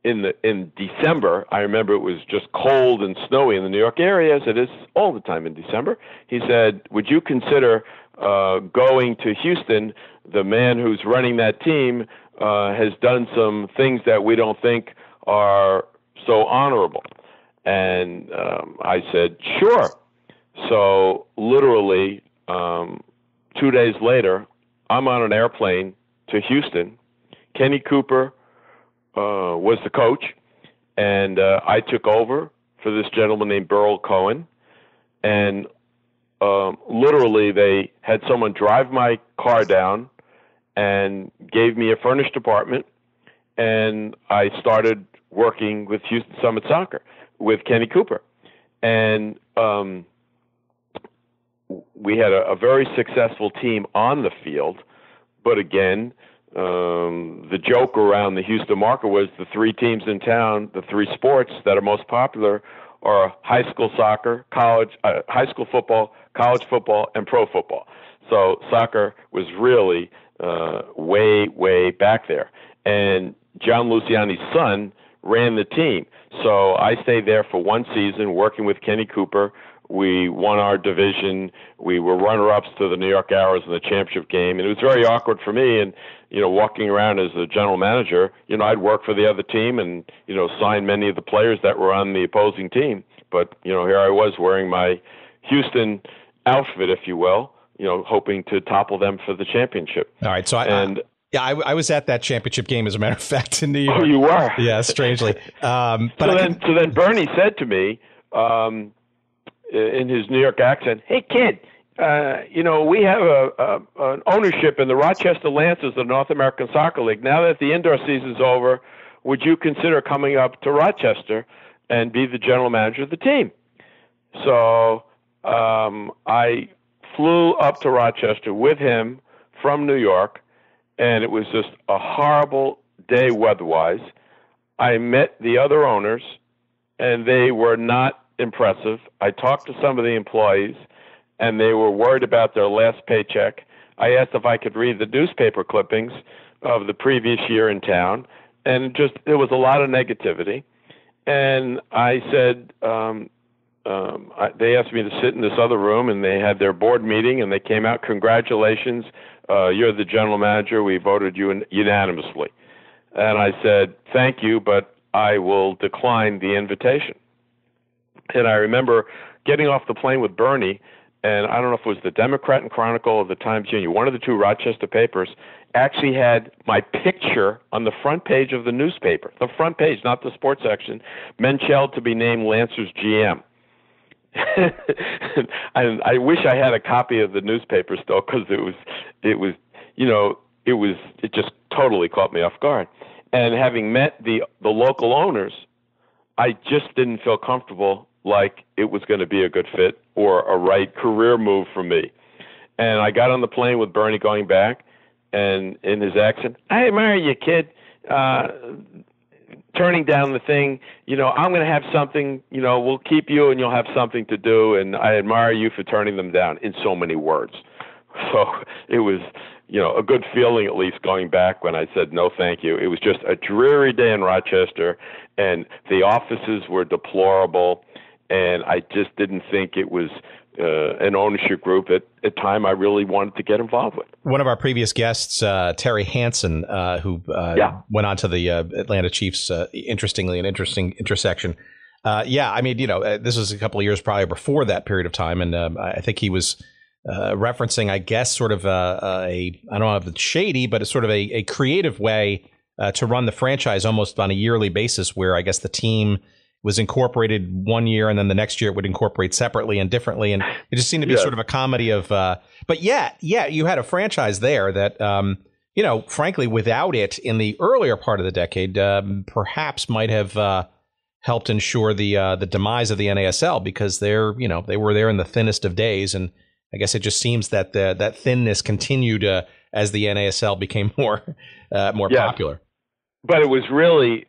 in the in December, I remember it was just cold and snowy in the New York area, as it is all the time in December. He said, "Would you consider uh, going to Houston? The man who's running that team uh, has done some things that we don't think are so honorable." And um, I said, "Sure." So literally, um, two days later, I'm on an airplane to Houston. Kenny Cooper uh, was the coach, and uh, I took over for this gentleman named Burl Cohen. And um, literally, they had someone drive my car down and gave me a furnished apartment, and I started working with Houston Summit Soccer with Kenny Cooper. and um, we had a, a very successful team on the field. But again, um, the joke around the Houston market was the three teams in town, the three sports that are most popular are high school soccer, college, uh, high school football, college football, and pro football. So soccer was really uh, way, way back there. And John Luciani's son ran the team. So I stayed there for one season working with Kenny Cooper. We won our division. We were runner-ups to the New York Arrows in the championship game, and it was very awkward for me. And you know, walking around as a general manager, you know, I'd work for the other team and you know sign many of the players that were on the opposing team. But you know, here I was wearing my Houston outfit, if you will, you know, hoping to topple them for the championship. All right, so I, and yeah, I, I, was at that championship game, as a matter of fact, in New York. Oh, you were? Yeah, strangely. Um, but so then, can... so then Bernie said to me, um, in his New York accent, "Hey, kid, uh, you know we have a, a an ownership in the Rochester Lancers of the North American Soccer League. Now that the indoor season's over, would you consider coming up to Rochester and be the general manager of the team?" So um, I flew up to Rochester with him from New York and it was just a horrible day weather-wise. I met the other owners, and they were not impressive. I talked to some of the employees, and they were worried about their last paycheck. I asked if I could read the newspaper clippings of the previous year in town, and just there was a lot of negativity. And I said, um, um, I, they asked me to sit in this other room, and they had their board meeting, and they came out, congratulations uh, you're the general manager. We voted you in, unanimously. And I said, thank you, but I will decline the invitation. And I remember getting off the plane with Bernie, and I don't know if it was the Democrat and Chronicle or the Times Union, one of the two Rochester papers, actually had my picture on the front page of the newspaper. The front page, not the sports section. Menchel to be named Lancers GM. and I wish I had a copy of the newspaper still because it was, it was, you know, it was, it just totally caught me off guard. And having met the the local owners, I just didn't feel comfortable like it was going to be a good fit or a right career move for me. And I got on the plane with Bernie going back, and in his accent, I admire you, kid. Uh, turning down the thing, you know, I'm going to have something, you know, we'll keep you and you'll have something to do. And I admire you for turning them down in so many words. So it was, you know, a good feeling at least going back when I said no, thank you. It was just a dreary day in Rochester, and the offices were deplorable, and I just didn't think it was uh, an ownership group at a time I really wanted to get involved with. One of our previous guests, uh, Terry Hansen, uh, who uh, yeah. went on to the uh, Atlanta Chiefs, uh, interestingly, an interesting intersection. yeah, I mean, you know, this was a couple of years probably before that period of time, and um, I think he was referencing, I guess, sort of a, a I don't know if it's shady, but it's sort of a, a creative way to run the franchise almost on a yearly basis, where I guess the team was incorporated one year and then the next year it would incorporate separately and differently and it just seemed to be yeah. sort of a comedy of uh, but yeah yeah you had a franchise there that um, you know frankly without it in the earlier part of the decade um, perhaps might have uh, helped ensure the uh, the demise of the NASL because they're you know they were there in the thinnest of days and I guess it just seems that the, that thinness continued uh, as the NASL became more uh, more yeah. popular but it was really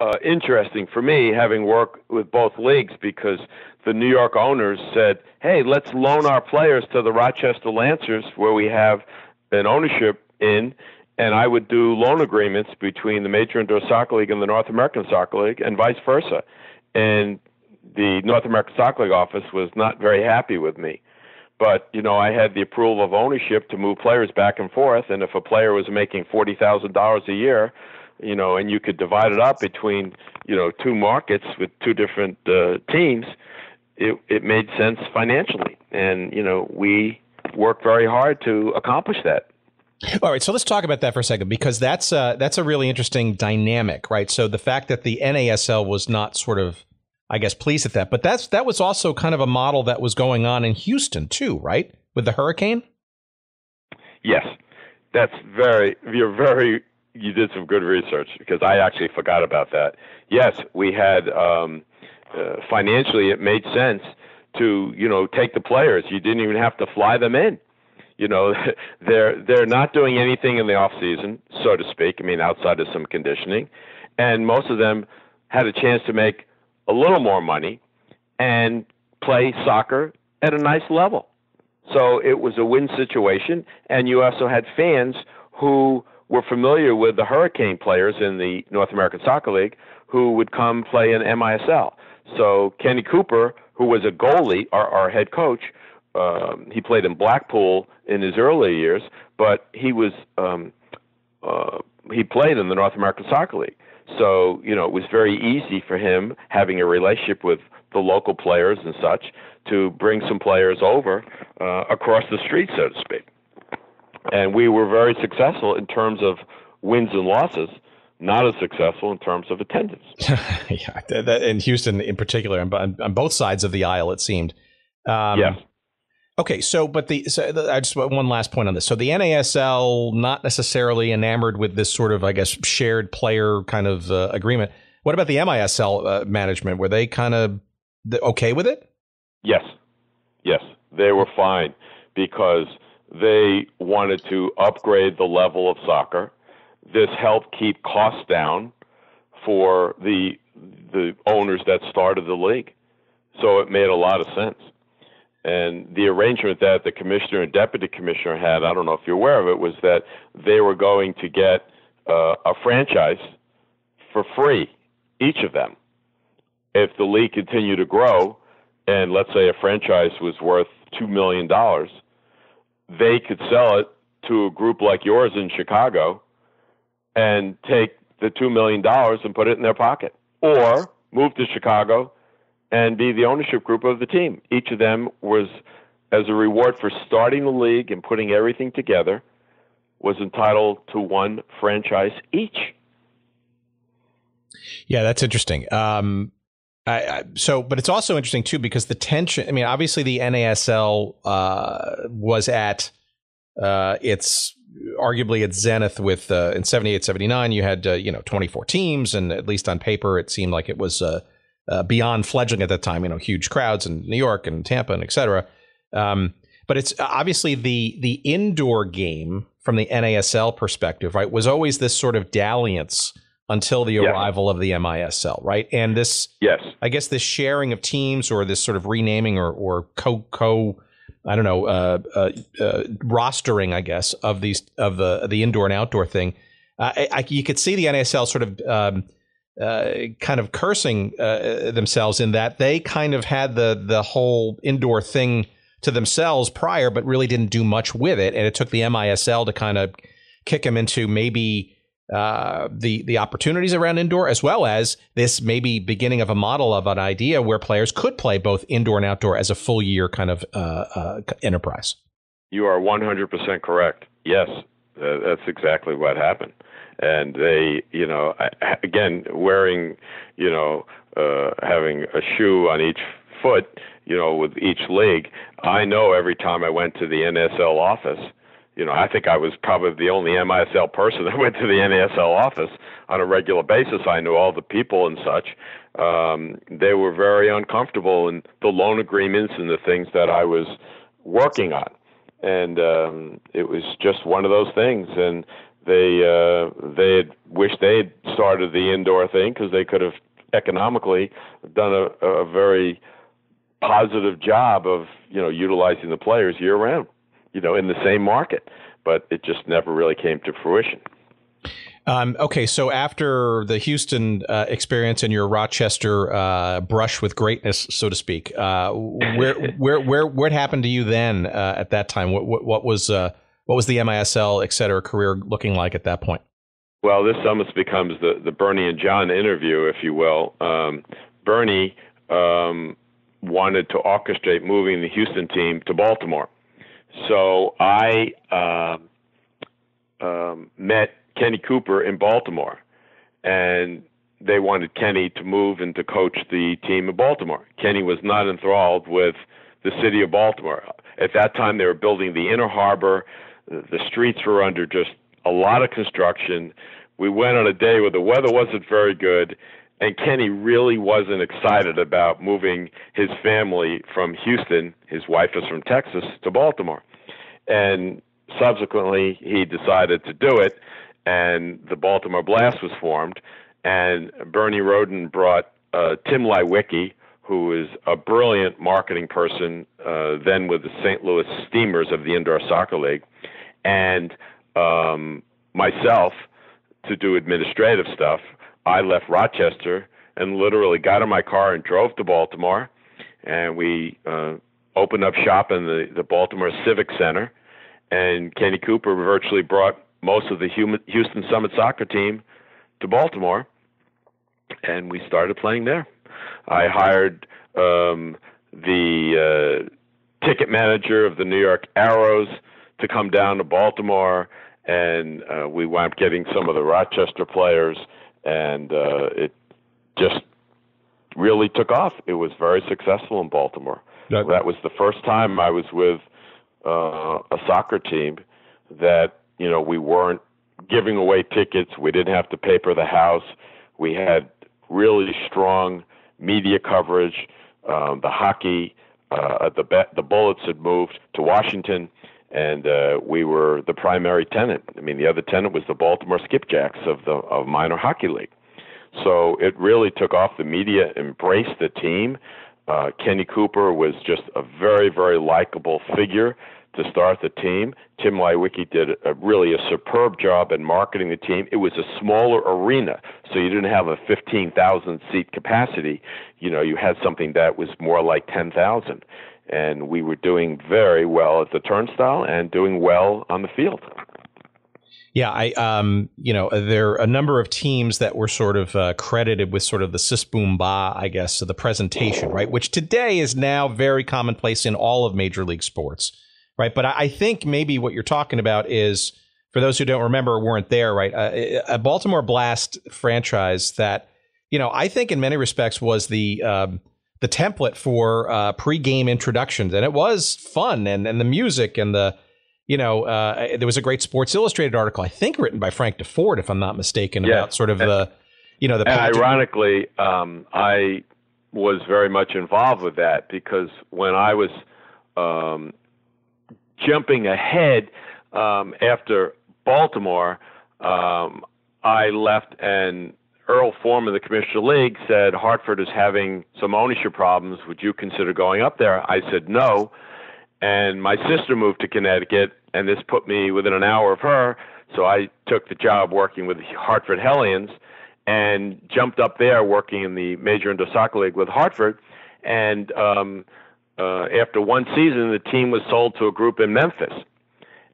uh, interesting for me having worked with both leagues because the New York owners said, "Hey, let's loan our players to the Rochester Lancers, where we have an ownership in." And I would do loan agreements between the Major Indoor Soccer League and the North American Soccer League, and vice versa. And the North American Soccer League office was not very happy with me. But you know, I had the approval of ownership to move players back and forth, and if a player was making forty thousand dollars a year, you know, and you could divide it up between, you know, two markets with two different uh, teams, it, it made sense financially. And, you know, we worked very hard to accomplish that. All right, so let's talk about that for a second because that's uh, that's a really interesting dynamic, right? So the fact that the NASL was not sort of, I guess, pleased at that, but that's that was also kind of a model that was going on in Houston too, right, with the hurricane. Yes, that's very you're very you did some good research because I actually forgot about that. Yes, we had um, uh, financially it made sense to you know take the players. You didn't even have to fly them in. You know, they're they're not doing anything in the off season, so to speak. I mean, outside of some conditioning, and most of them had a chance to make a little more money and play soccer at a nice level. So it was a win situation, and you also had fans who were familiar with the Hurricane players in the North American Soccer League who would come play in MISL. So Kenny Cooper, who was a goalie, our, our head coach, um, he played in Blackpool in his early years, but he was um, uh, he played in the North American Soccer League. So you know it was very easy for him having a relationship with the local players and such to bring some players over uh, across the street, so to speak. And we were very successful in terms of wins and losses not as successful in terms of attendance. yeah, that, in Houston in particular, on, on, both sides of the aisle, it seemed. Um, yeah. Okay, so but the so I just one last point on this. So the NASL not necessarily enamored with this sort of I guess shared player kind of uh, agreement. What about the MISL uh, management? Were they kind of okay with it? Yes, yes, they were fine because they wanted to upgrade the level of soccer this helped keep costs down for the the owners that started the league. So it made a lot of sense. And the arrangement that the commissioner and deputy commissioner had, I don't know if you're aware of it, was that they were going to get uh, a franchise for free, each of them. If the league continued to grow, and let's say a franchise was worth $2 million, they could sell it to a group like yours in Chicago and take the $2 million and put it in their pocket, or move to Chicago and be the ownership group of the team. Each of them was, as a reward for starting the league and putting everything together, was entitled to one franchise each. Yeah, that's interesting. Um, I, so, but it's also interesting too because the tension. I mean, obviously, the NASL uh, was at uh, its arguably at zenith with uh, in 78 79 you had uh, you know 24 teams and at least on paper it seemed like it was uh, uh beyond fledgling at that time you know huge crowds in new york and tampa and etc um, but it's obviously the the indoor game from the nasl perspective right was always this sort of dalliance until the arrival of the misl right? And this yes. I guess this sharing of teams or this sort of renaming or or co co I don't know uh, uh, uh, rostering, I guess, of these of the the indoor and outdoor thing. I, I, you could see the NASL sort of um, uh, kind of cursing uh, themselves in that they kind of had the the whole indoor thing to themselves prior, but really didn't do much with it, and it took the MISL to kind of kick them into maybe uh, the the opportunities around indoor, as well as this maybe beginning of a model of an idea where players could play both indoor and outdoor as a full year kind of uh, uh, enterprise. You are 100% correct. Yes, uh, that's exactly what happened. And they, you know, again, wearing, you know, uh, having a shoe on each foot, you know, with each league. I know every time I went to the NSL office you know, I think I was probably the only MISL person that went to the NASL office on a regular basis. I knew all the people and such. Um, they were very uncomfortable in the loan agreements and the things that I was working on, and um, it was just one of those things. And they uh, they had wished they had started the indoor thing because they could have economically done a, a very positive job of you know utilizing the players year round you know, in the same market, but it just never really came to fruition. Um, okay, so after the Houston uh, experience and your Rochester uh, brush with greatness, so to speak, uh, where, where, where, what happened to you then uh, at that time? What, what, what was, uh, what was the MISL, et cetera, career looking like at that point? Well, this almost becomes the, the Bernie and John interview, if you will. Um, Bernie um, wanted to orchestrate moving the Houston team to Baltimore. So I um, um, met Kenny Cooper in Baltimore, and they wanted Kenny to move and to coach the team in Baltimore. Kenny was not enthralled with the city of Baltimore. At that time, they were building the inner harbor. The streets were under just a lot of construction. We went on a day where the weather wasn't very good, and Kenny really wasn't excited about moving his family from Houston. His wife is from Texas to Baltimore, and subsequently he decided to do it, and the Baltimore Blast was formed. And Bernie Rodin brought uh, Tim Leiweke, who is a brilliant marketing person, uh, then with the St. Louis Steamers of the Indoor Soccer League, and um, myself to do administrative stuff. I left Rochester and literally got in my car and drove to Baltimore, and we uh, opened up shop in the, the Baltimore Civic Center. And Kenny Cooper virtually brought most of the Houston Summit soccer team to Baltimore, and we started playing there. I hired um, the uh, ticket manager of the New York Arrows to come down to Baltimore, and uh, we wound up getting some of the Rochester players, and uh, it just really took off. It was very successful in Baltimore. That, that was the first time I was with uh, a soccer team that you know we weren't giving away tickets. We didn't have to paper the house. We had really strong media coverage. Um, the hockey, uh, the the Bullets had moved to Washington, and uh, we were the primary tenant. I mean, the other tenant was the Baltimore Skipjacks of the of minor hockey league. So it really took off. The media embraced the team. Uh, Kenny Cooper was just a very, very likable figure to start the team. Tim Leiweke did a, really a superb job in marketing the team. It was a smaller arena, so you didn't have a 15,000 seat capacity. You know, you had something that was more like 10,000. And we were doing very well at the turnstile and doing well on the field. Yeah, I um, you know, there are a number of teams that were sort of uh, credited with sort of the sis boom ba, I guess, of the presentation, right? Which today is now very commonplace in all of major league sports right? But I think maybe what you're talking about is for those who don't remember, weren't there, right? A, a Baltimore Blast franchise that you know I think in many respects was the um, the template for uh, pre-game introductions, and it was fun, and and the music and the you know uh, there was a great Sports Illustrated article, I think, written by Frank Deford, if I'm not mistaken, yeah. about sort of and, the you know the. And ironically, um, I was very much involved with that because when I was um, jumping ahead um, after Baltimore, um, I left and Earl Foreman, of the commissioner league, said Hartford is having some ownership problems. Would you consider going up there? I said no. And my sister moved to Connecticut, and this put me within an hour of her. So I took the job working with Hartford Hellions and jumped up there working in the Major Indoor Soccer League with Hartford. And um, uh, after one season, the team was sold to a group in Memphis,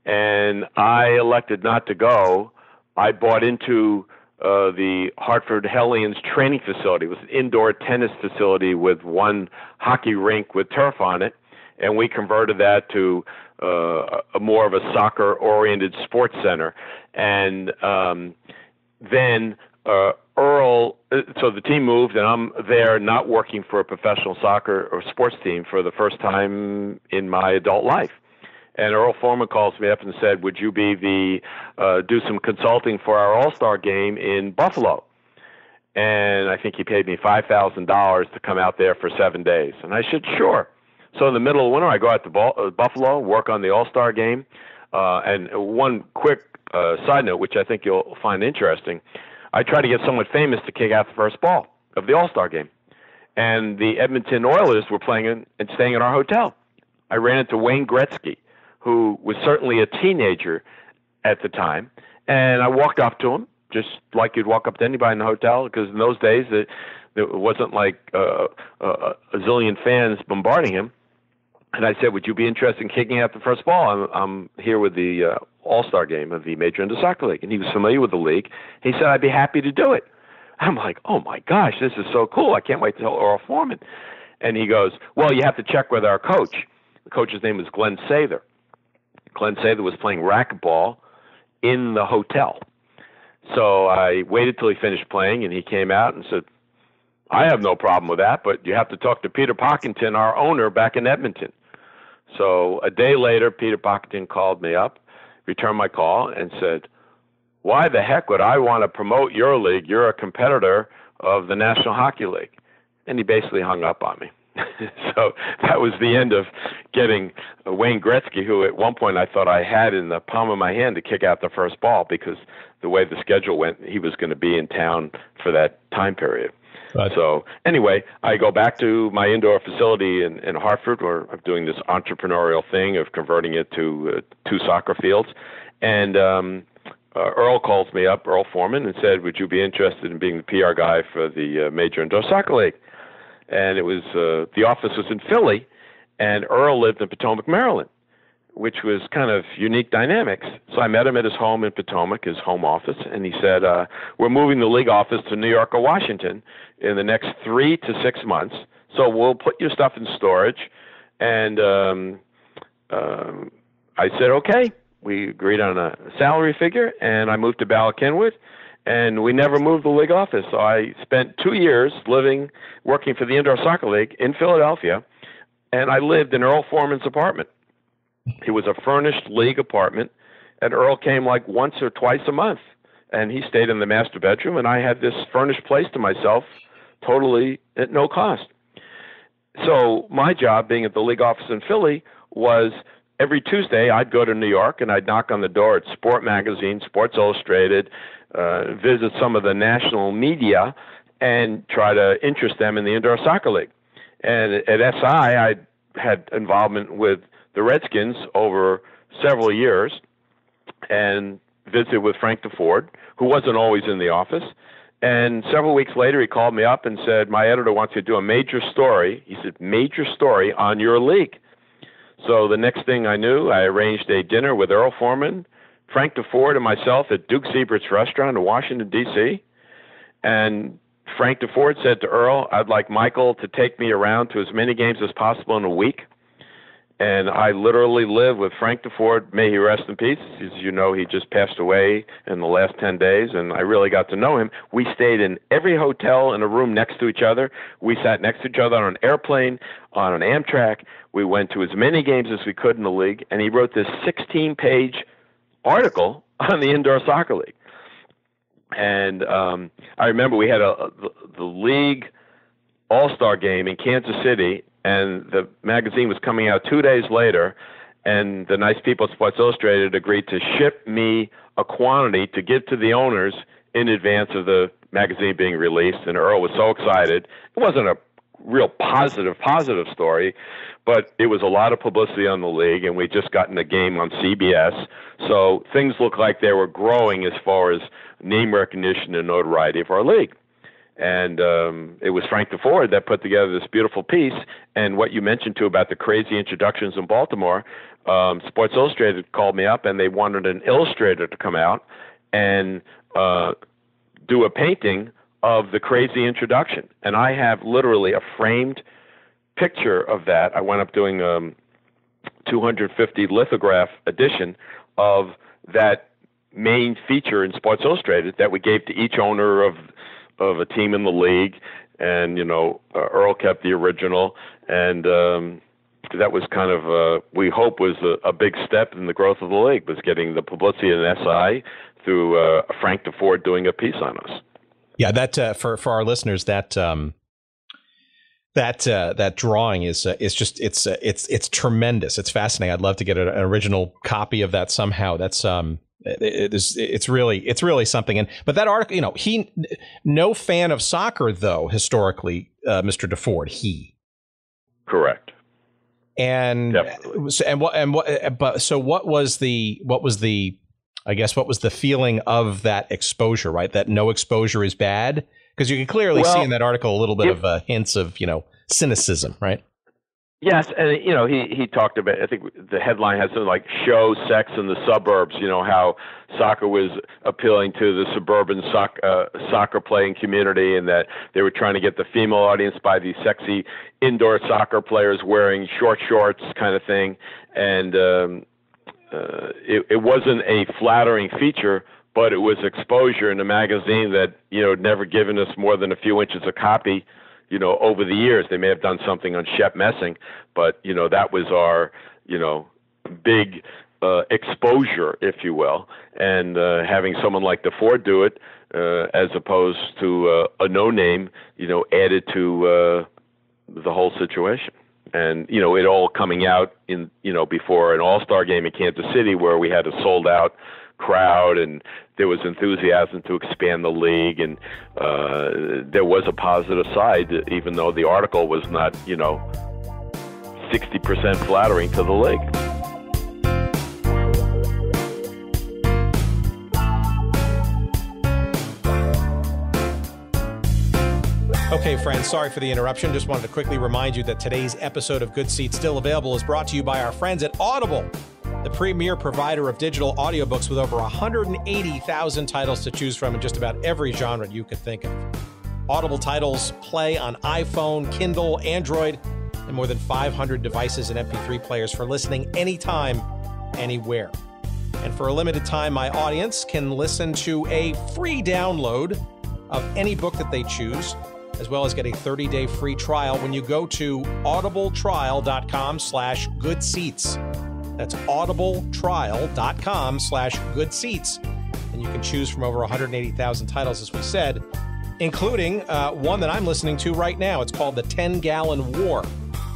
and I elected not to go. I bought into uh, the Hartford Hellions training facility. It was an indoor tennis facility with one hockey rink with turf on it, and we converted that to uh, a more of a soccer-oriented sports center. And um, then uh, Earl, uh, so the team moved, and I'm there not working for a professional soccer or sports team for the first time in my adult life. And Earl Foreman calls me up and said, "Would you be the uh, do some consulting for our All Star game in Buffalo?" And I think he paid me five thousand dollars to come out there for seven days. And I said, "Sure." So in the middle of winter, I go out to uh, Buffalo, work on the All Star game. Uh, and one quick uh, side note, which I think you'll find interesting I tried to get someone famous to kick out the first ball of the All Star game. And the Edmonton Oilers were playing in, and staying at our hotel. I ran into Wayne Gretzky, who was certainly a teenager at the time, and I walked up to him just like you'd walk up to anybody in the hotel because in those days it, it wasn't like uh, uh, a zillion fans bombarding him. And I said, "Would you be interested in kicking out the first ball? I'm, I'm here with the uh, All Star game of the Major Indoor Soccer League." And he was familiar with the league. He said, "I'd be happy to do it." I'm like, "Oh my gosh, this is so cool! I can't wait to tell Earl Foreman." And he goes, "Well, you have to check with our coach. The coach's name is Glenn Sather. Glenn Sather was playing racquetball in the hotel." So I waited till he finished playing, and he came out and said, I have no problem with that, but you have to talk to Peter Pocklington, our owner back in Edmonton. So a day later, Peter Pocklington called me up, returned my call, and said, "Why the heck would I want to promote your league? You're a competitor of the National Hockey League. And he basically hung up on me. so that was the end of getting Wayne Gretzky, who at one point I thought I had in the palm of my hand to kick out the first ball because the way the schedule went, he was going to be in town for that time period. Right. So anyway, I go back to my indoor facility in, in Hartford, where I'm doing this entrepreneurial thing of converting it to uh, two soccer fields, and um, uh, Earl calls me up, Earl Foreman, and said, "Would you be interested in being the PR guy for the uh, Major Indoor Soccer League?" And it was uh, the office was in Philly, and Earl lived in Potomac, Maryland, which was kind of unique dynamics. So I met him at his home in Potomac, his home office, and he said, uh, "We're moving the league office to New York or Washington in the next three to six months. So we'll put your stuff in storage." And um, um, I said, "Okay." we agreed on a salary figure, and I moved to Bala Cynwyd, and we never moved the league office. So I spent two years living, working for the Indoor Soccer League in Philadelphia, and I lived in Earl Foreman's apartment. It was a furnished league apartment, and Earl came like once or twice a month, and he stayed in the master bedroom, and I had this furnished place to myself, totally at no cost. So my job, being at the league office in Philly, was every Tuesday I'd go to New York and I'd knock on the door at Sport Magazine, Sports Illustrated, uh, visit some of the national media, and try to interest them in the Indoor Soccer League. And at SI, I had involvement with the Redskins over several years, and visited with Frank Deford, who wasn't always in the office. And several weeks later, he called me up and said, "My editor wants you to do a major story." He said, "Major story on your league." So the next thing I knew, I arranged a dinner with Earl Foreman, Frank Deford, and myself at Duke Zeibert's restaurant in Washington, D.C. And Frank Deford said to Earl, I'd like Michael to take me around to as many games as possible in a week and I literally live with Frank Deford. May he rest in peace. As you know, he just passed away in the last 10 days, and I really got to know him. We stayed in every hotel in a room next to each other. We sat next to each other on an airplane, on an Amtrak. We went to as many games as we could in the league, and he wrote this 16 page article on the Indoor Soccer League. And um, I remember we had a, a the, league all Star game in Kansas City, and the magazine was coming out two days later, and the nice people at Sports Illustrated agreed to ship me a quantity to give to the owners in advance of the magazine being released. And Earl was so excited. It wasn't a real positive, positive story, but it was a lot of publicity on the league, and we just gotten a game on CBS. So things looked like they were growing as far as name recognition and notoriety of our league and um, it was Frank Deford that put together this beautiful piece. And what you mentioned too about the crazy introductions in Baltimore, um, Sports Illustrated called me up and they wanted an illustrator to come out and uh, do a painting of the crazy introduction. And I have literally a framed picture of that. I went up doing a um, 250 lithograph edition of that main feature in Sports Illustrated that we gave to each owner of of a team in the league, and you know uh, Earl kept the original, and um, that was kind of uh, we hope was a, a big step in the growth of the league was getting the publicity in SI through uh, Frank Deford doing a piece on us. Yeah, that uh, for for our listeners that. Um that uh, that drawing is uh, is just it's uh, it's it's tremendous. It's fascinating. I'd love to get an original copy of that somehow. That's um it is it's really it's really something and but that article you know he no fan of soccer though historically uh, mr deford he correct and Definitely. and what and what uh, but so what was the what was the i guess what was the feeling of that exposure right that no exposure is bad because you can clearly well, see in that article a little bit of uh, hints of you know cynicism right Yes, and you know he he talked about. I think the headline has something like "Show Sex in the Suburbs." You know how soccer was appealing to the suburban soc- uh, soccer playing community, and that they were trying to get the female audience by these sexy indoor soccer players wearing short shorts, kind of thing. And um, uh, it, it wasn't a flattering feature, but it was exposure in a magazine that you know had never given us more than a few inches of copy you know, over the years. They may have done something on Shep Messing, but you know, that was our, you know, big uh, exposure, if you will, and uh, having someone like DeFord do it, uh, as opposed to uh, a no-name, you know, added to uh, the whole situation. And you know, it all coming out in you know before an All-Star game in Kansas City where we had a sold-out crowd and there was enthusiasm to expand the league and uh, there was a positive side even though the article was not you know 60% flattering to the league. Okay, friends, sorry for the interruption. Just wanted to quickly remind you that today's episode of Good Seats Still Available is brought to you by our friends at Audible, the premier provider of digital audiobooks with over 180,000 titles to choose from in just about every genre you could think of. Audible titles play on iPhone, Kindle, Android, and more than 500 devices and MP3 players for listening anytime, anywhere. And for a limited time, my audience can listen to a free download of any book that they choose as well as get a 30-day free trial when you go to audibletrial.com slash good seats. That's audibletrial.com slash good seats. And you can choose from over 180,000 titles, as we said, including uh, one that I'm listening to right now. It's called The 10 Gallon War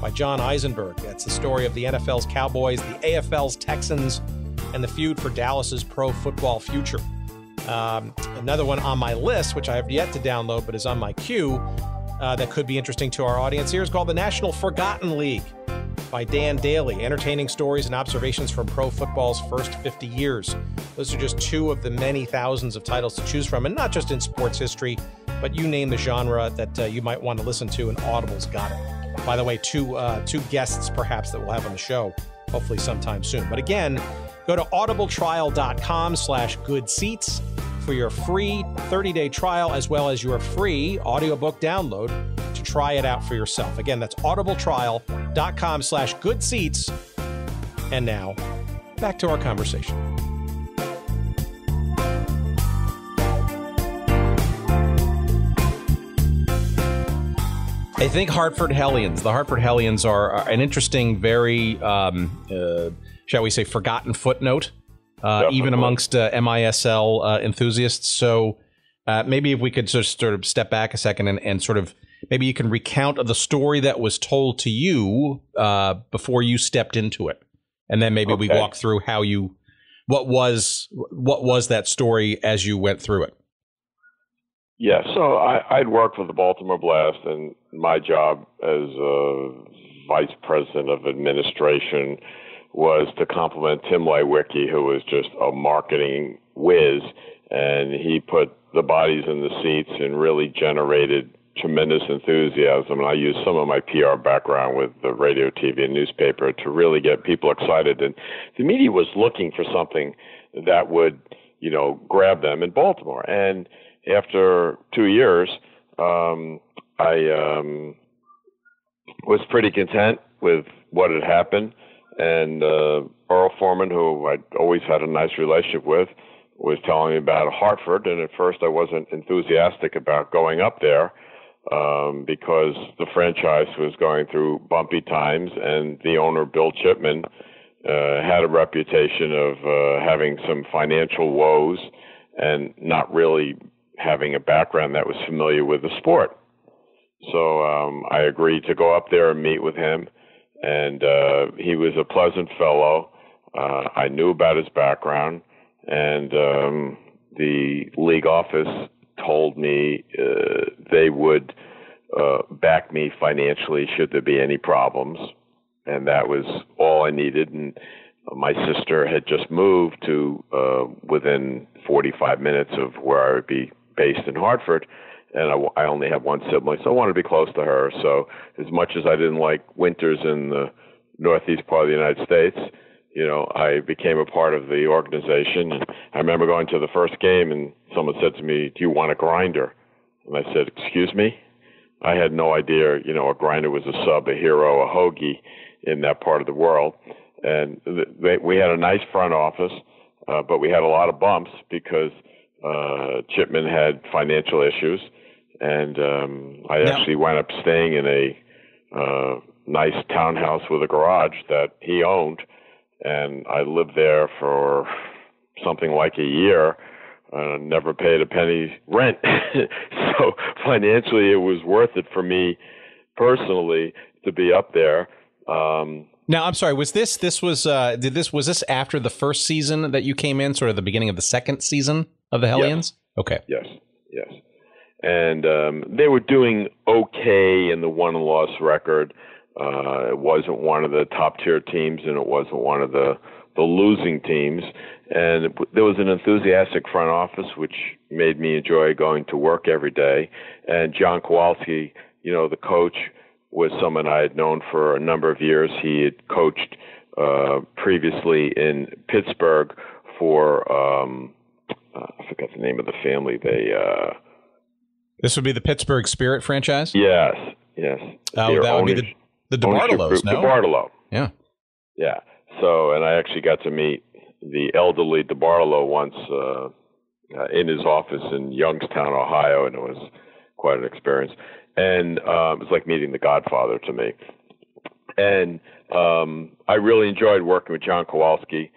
by John Eisenberg. That's the story of the NFL's Cowboys, the AFL's Texans, and the feud for Dallas's pro football future. Um, another one on my list, which I have yet to download but is on my queue, uh, that could be interesting to our audience here is called the National Forgotten League by Dan Daly, entertaining stories and observations from pro football's first 50 years. Those are just two of the many thousands of titles to choose from, and not just in sports history, but you name the genre that uh, you might want to listen to, and Audible's got it. By the way, two uh, two guests perhaps that we'll have on the show, hopefully sometime soon. But again, go to audibletrial.com slash good seats for your free 30-day trial as well as your free audiobook download to try it out for yourself. Again, that's audibletrial.com slash good seats. And now, back to our conversation. I think Hartford Hellions. The Hartford Hellions are, are an interesting, very, um, uh, shall we say, forgotten footnote even amongst uh, MISL uh, enthusiasts. So uh, maybe if we could just sort of step back a second and, and, sort of maybe you can recount the story that was told to you uh, before you stepped into it, and then maybe okay. we walk through how you what was what was that story as you went through it. Yeah, so I, would worked for the Baltimore Blast, and my job as a vice president of administration was to compliment Tim Leiweke, who was just a marketing whiz, and he put the bodies in the seats and really generated tremendous enthusiasm. And I used some of my PR background with the radio, TV, and newspaper to really get people excited. And the media was looking for something that would, you know, grab them in Baltimore. And after two years, um, I um, was pretty content with what had happened and uh, Earl Foreman, who I'd always had a nice relationship with, was telling me about Hartford. And at first, I wasn't enthusiastic about going up there um, because the franchise was going through bumpy times, and the owner, Bill Chipman, uh, had a reputation of uh, having some financial woes and not really having a background that was familiar with the sport. So um, I agreed to go up there and meet with him and uh, he was a pleasant fellow. Uh, I knew about his background, and um, the league office told me uh, they would uh, back me financially should there be any problems, and that was all I needed. And my sister had just moved to uh, within 45 minutes of where I would be based in Hartford and I, I only have one sibling, so I wanted to be close to her. So as much as I didn't like winters in the northeast part of the United States, you know, I became a part of the organization. And I remember going to the first game, and someone said to me, "Do you want a grinder?" And I said, "Excuse me." I had no idea, you know, a grinder was a sub, a hero, a hoagie in that part of the world. And they, we had a nice front office, uh, but we had a lot of bumps because uh, Chipman had financial issues and um, I now, actually wound up staying in a uh, nice townhouse with a garage that he owned, and I lived there for something like a year. Uh, never paid a penny rent, so financially it was worth it for me personally to be up there. Um, now, I'm sorry. Was this this was uh, did this was this after the first season that you came in, sort of the beginning of the second season of the Hellions? Yes. Okay. Yes. Yes. And um, they were doing okay in the one loss record. Uh, it wasn't one of the top tier teams, and it wasn't one of the the losing teams. And there was an enthusiastic front office, which made me enjoy going to work every day. And John Kowalski, you know, the coach was someone I had known for a number of years. He had coached uh, previously in Pittsburgh for um, uh, I forgot the name of the family. They uh, this would be the Pittsburgh Spirit franchise. Yes, yes. Oh, that would be the the DeBartolos. No, DeBartolo. Yeah, yeah. So, and I actually got to meet the elderly DeBartolo once uh, uh, in his office in Youngstown, Ohio, and it was quite an experience and um, it was like meeting the Godfather to me. And um, I really enjoyed working with John Kowalski,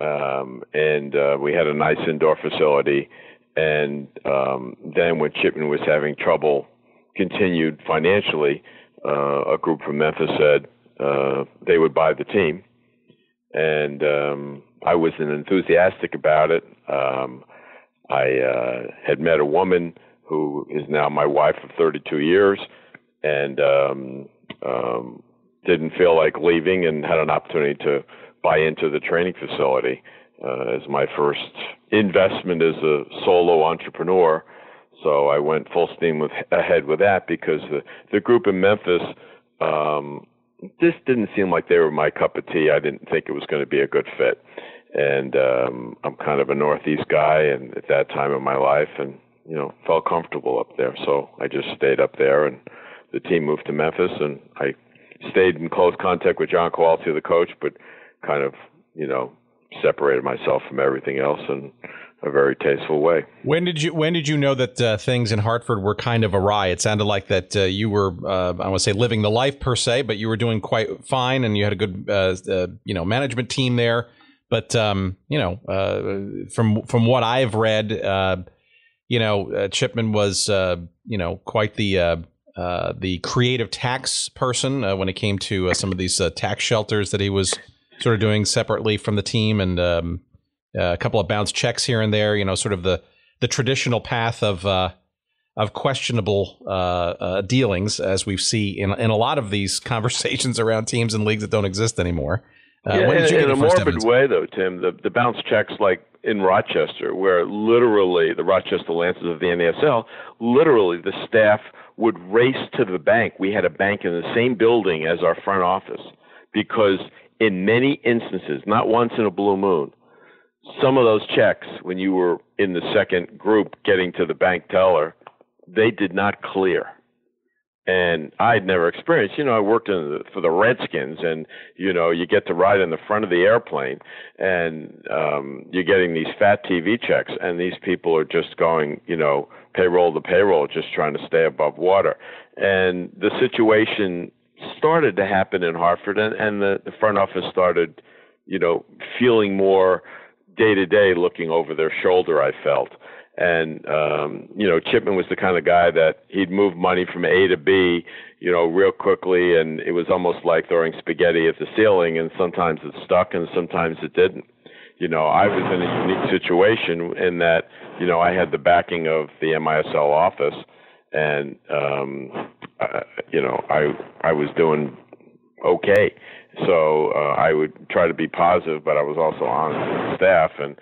um, and uh, we had a nice indoor facility. And um, then when Chipman was having trouble, continued financially, uh, a group from Memphis said uh, they would buy the team, and um, I was enthusiastic about it. Um, I uh, had met a woman who is now my wife of 32 years, and um, um, didn't feel like leaving and had an opportunity to buy into the training facility uh, as my first investment as a solo entrepreneur. So I went full steam with, ahead with that because the, the group in Memphis um, just didn't seem like they were my cup of tea. I didn't think it was going to be a good fit. And um, I'm kind of a Northeast guy, and at that time in my life, and you know, felt comfortable up there. So I just stayed up there, and the team moved to Memphis, and I stayed in close contact with John Kowalski, the coach, but kind of, you know, separated myself from everything else in a very tasteful way. When did you When did you know that uh, things in Hartford were kind of awry? It sounded like that uh, you were, uh, I want to say, living the life per se, but you were doing quite fine, and you had a good, uh, uh, you know, management team there. But um, you know, uh, from from what I've read you know, Chipman was, you know, quite the the creative tax person when it came to some of these tax shelters that he was sort of doing separately from the team, and um, a couple of bounce checks here and there. You know, sort of the the traditional path of of questionable dealings, as we see in in a lot of these conversations around teams and leagues that don't exist anymore. Uh, yeah, in, in a morbid evidence? way, though, Tim, the, the bounce checks like in Rochester, where literally the Rochester Lancers of the NASL, literally the staff would race to the bank. We had a bank in the same building as our front office because in many instances, not once in a blue moon, some of those checks, when you were in the second group getting to the bank teller, they did not clear and I'd never experienced. You know, I worked in the, for the Redskins, and you know, you get to ride in the front of the airplane, and um, you're getting these fat TV checks, and these people are just going, you know, payroll to payroll, just trying to stay above water. And the situation started to happen in Hartford, and, and the, the front office started, you know, feeling more day to day, looking over their shoulder. I felt and um, you know, Chipman was the kind of guy that he'd move money from A to B, you know, real quickly, and it was almost like throwing spaghetti at the ceiling. And sometimes it stuck, and sometimes it didn't. You know, I was in a unique situation in that, you know, I had the backing of the MISL office, and um, uh, you know, I I was doing okay. So uh, I would try to be positive, but I was also with the staff, and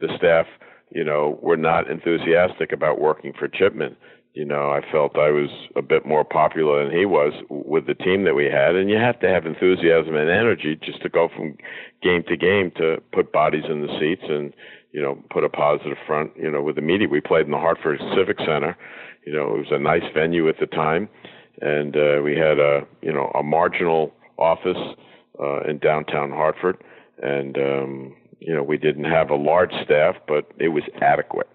the staff you know, were not enthusiastic about working for Chipman. You know, I felt I was a bit more popular than he was with the team that we had, and you have to have enthusiasm and energy just to go from game to game to put bodies in the seats and you know put a positive front. You know, with the media, we played in the Hartford Civic Center. You know, it was a nice venue at the time, and uh, we had a you know a marginal office uh, in downtown Hartford, and um, you know, we didn't have a large staff, but it was adequate.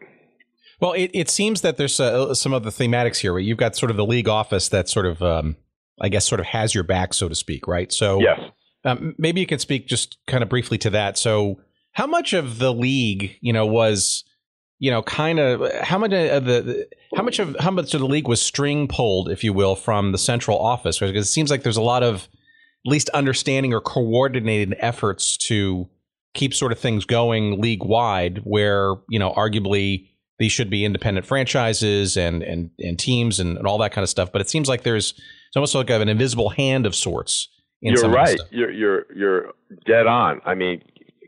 Well, it, it seems that there's uh, some of the thematics here. You've got sort of the league office that sort of, um, I guess, sort of has your back, so to speak, right? So, yes. Um, maybe you can speak just kind of briefly to that. So, how much of the league, you know, was you know, kind of how much uh, of the how much of how much of the league was string pulled, if you will, from the central office? Because it seems like there's a lot of at least understanding or coordinated efforts to keep sort of things going league wide, where you know, arguably these should be independent franchises and and and teams and, and all that kind of stuff. But it seems like there's it's almost like an invisible hand of sorts. you're right. You're you're you're dead on. I mean,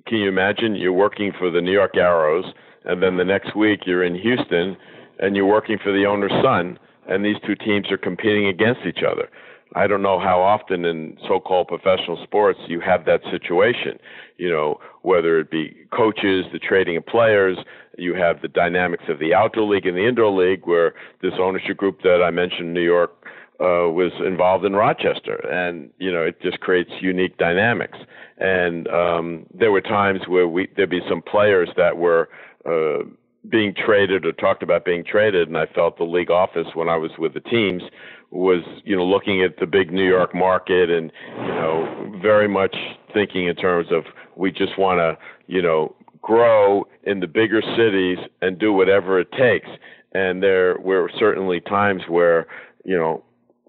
can you imagine you're working for the New York Arrows, and then the next week you're in Houston, and you're working for the owner's son, and these two teams are competing against each other. I don't know how often in so-called professional sports you have that situation. You know, whether it be coaches, the trading of players, you have the dynamics of the outdoor league and the indoor league, where this ownership group that I mentioned, in New York, uh, was involved in Rochester, and you know it just creates unique dynamics. And um, there were times where we there'd be some players that were uh, being traded or talked about being traded, and I felt the league office when I was with the teams was you know looking at the big New York market and you know very much thinking in terms of we just want to you know grow in the bigger cities and do whatever it takes. And there were certainly times where you know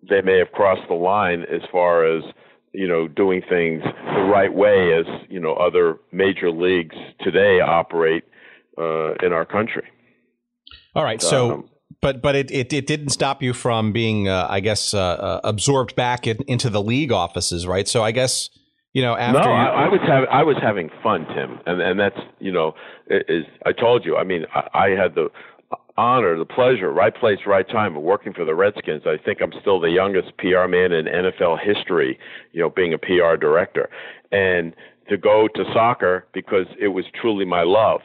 they may have crossed the line as far as you know doing things the right way as you know other major leagues today operate uh, in our country. All right, so um, but but it, it, it didn't stop you from being, uh, I guess, uh, uh, absorbed back in, into the league offices, right? So I guess you know after. No, you- I, I, was having I was having fun, Tim, and and that's you know is I told you. I mean, I, I had the honor, the pleasure, right place, right time of working for the Redskins. I think I'm still the youngest PR man in NFL history, you know, being a PR director, and to go to soccer because it was truly my love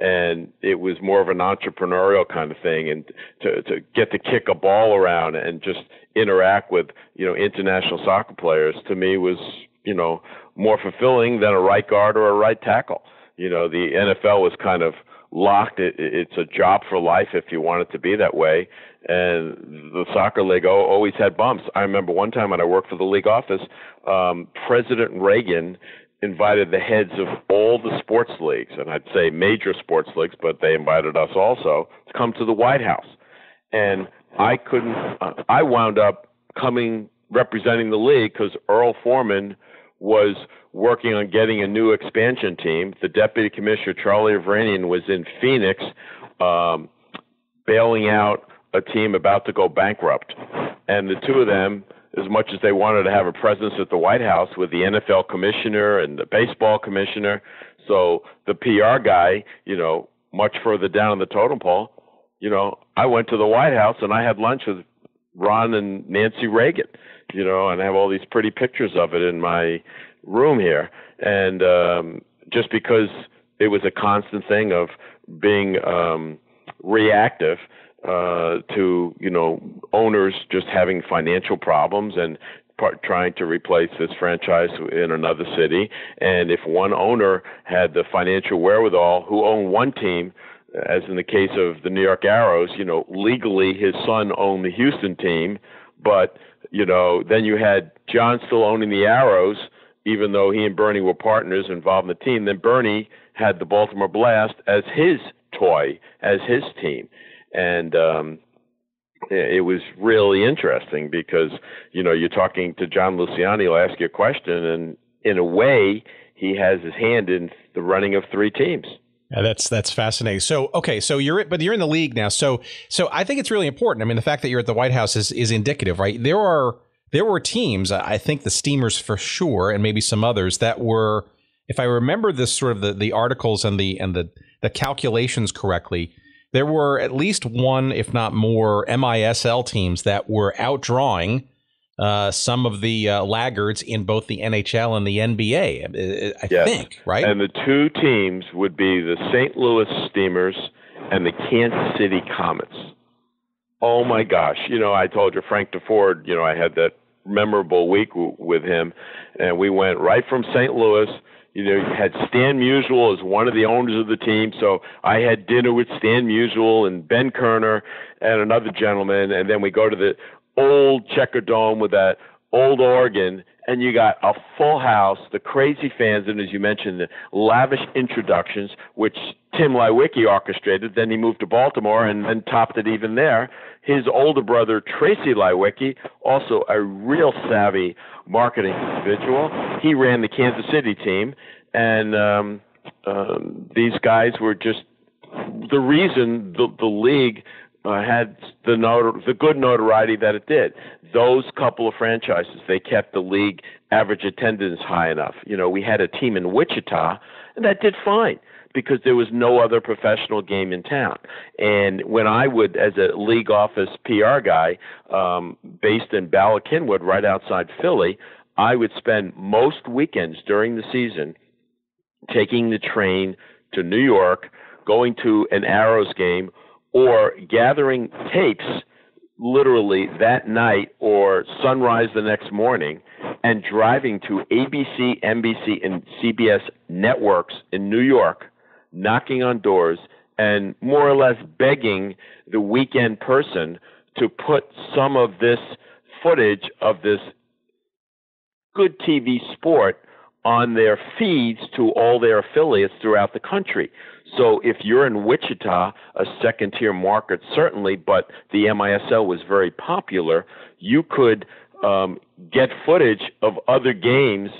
and it was more of an entrepreneurial kind of thing and to to get to kick a ball around and just interact with you know international soccer players to me was you know more fulfilling than a right guard or a right tackle. You know the NFL was kind of locked. It, it's a job for life if you want it to be that way. And the soccer league always had bumps. I remember one time when i worked for the league office um president reagan invited the heads of all the sports leagues, and I'd say major sports leagues, but they invited us also to come to the White House. And I couldn't, uh, I wound up coming representing the league because Earl Foreman was working on getting a new expansion team. The deputy commissioner, Charlie Avranian, was in Phoenix um, bailing out a team about to go bankrupt. And the two of them, as much as they wanted to have a presence at the White House with the NFL commissioner and the baseball commissioner. So the PR guy, you know, much further down the totem pole, you know, I went to the White House and I had lunch with Ron and Nancy Reagan, you know, and I have all these pretty pictures of it in my room here. And um, just because it was a constant thing of being um, reactive uh, to you know owners just having financial problems and part, trying to replace this franchise in another city. And if one owner had the financial wherewithal, who owned one team, as in the case of the New York Arrows, you know legally his son owned the Houston team, but you know then you had John still owning the Arrows. Even though he and Bernie were partners involved in the team, then Bernie had the Baltimore Blast as his toy, as his team and um, it was really interesting because you know you're talking to John Luciani, he'll ask you a question, and in a way, he has his hand in the running of three teams. Yeah, that's that's fascinating. So okay, so you're but you're in the league now. So so I think it's really important. I mean, the fact that you're at the White House is is indicative, right? There are there were teams, I think the Steamers for sure, and maybe some others that were, if I remember this sort of the the articles and the and the the calculations correctly, there were at least one, if not more, MISL teams that were outdrawing uh, some of the uh, laggards in both the NHL and the NBA. I yes. think, right? And the two teams would be the St. Louis Steamers and the Kansas City Comets. Oh my gosh! You know, I told you Frank Deford. You know, I had that memorable week w- with him, and we went right from St. Louis you know, had Stan Musial as one of the owners of the team. So I had dinner with Stan Musial and Ben Kerner and another gentleman, and then we go to the old Checker Dome with that Old organ, and you got a full house, the crazy fans, and as you mentioned, the lavish introductions, which Tim Leiweke orchestrated. Then he moved to Baltimore and then topped it even there. His older brother, Tracy Leiweke, also a real savvy marketing individual. He ran the Kansas City team, and um, um, these guys were just the reason the, the league uh, had the notor- the good notoriety that it did. Those couple of franchises, they kept the league average attendance high enough. You know, we had a team in Wichita, and that did fine because there was no other professional game in town. And when I would, as a league office PR guy, um, based in Bala Cynwyd, right outside Philly, I would spend most weekends during the season taking the train to New York, going to an Arrows game, or gathering tapes literally that night or sunrise the next morning and driving to ABC, NBC, and CBS networks in New York, knocking on doors and more or less begging the weekend person to put some of this footage of this good TV sport on their feeds to all their affiliates throughout the country. So if you're in Wichita, a second tier market certainly, but the MISL was very popular, you could um, get footage of other games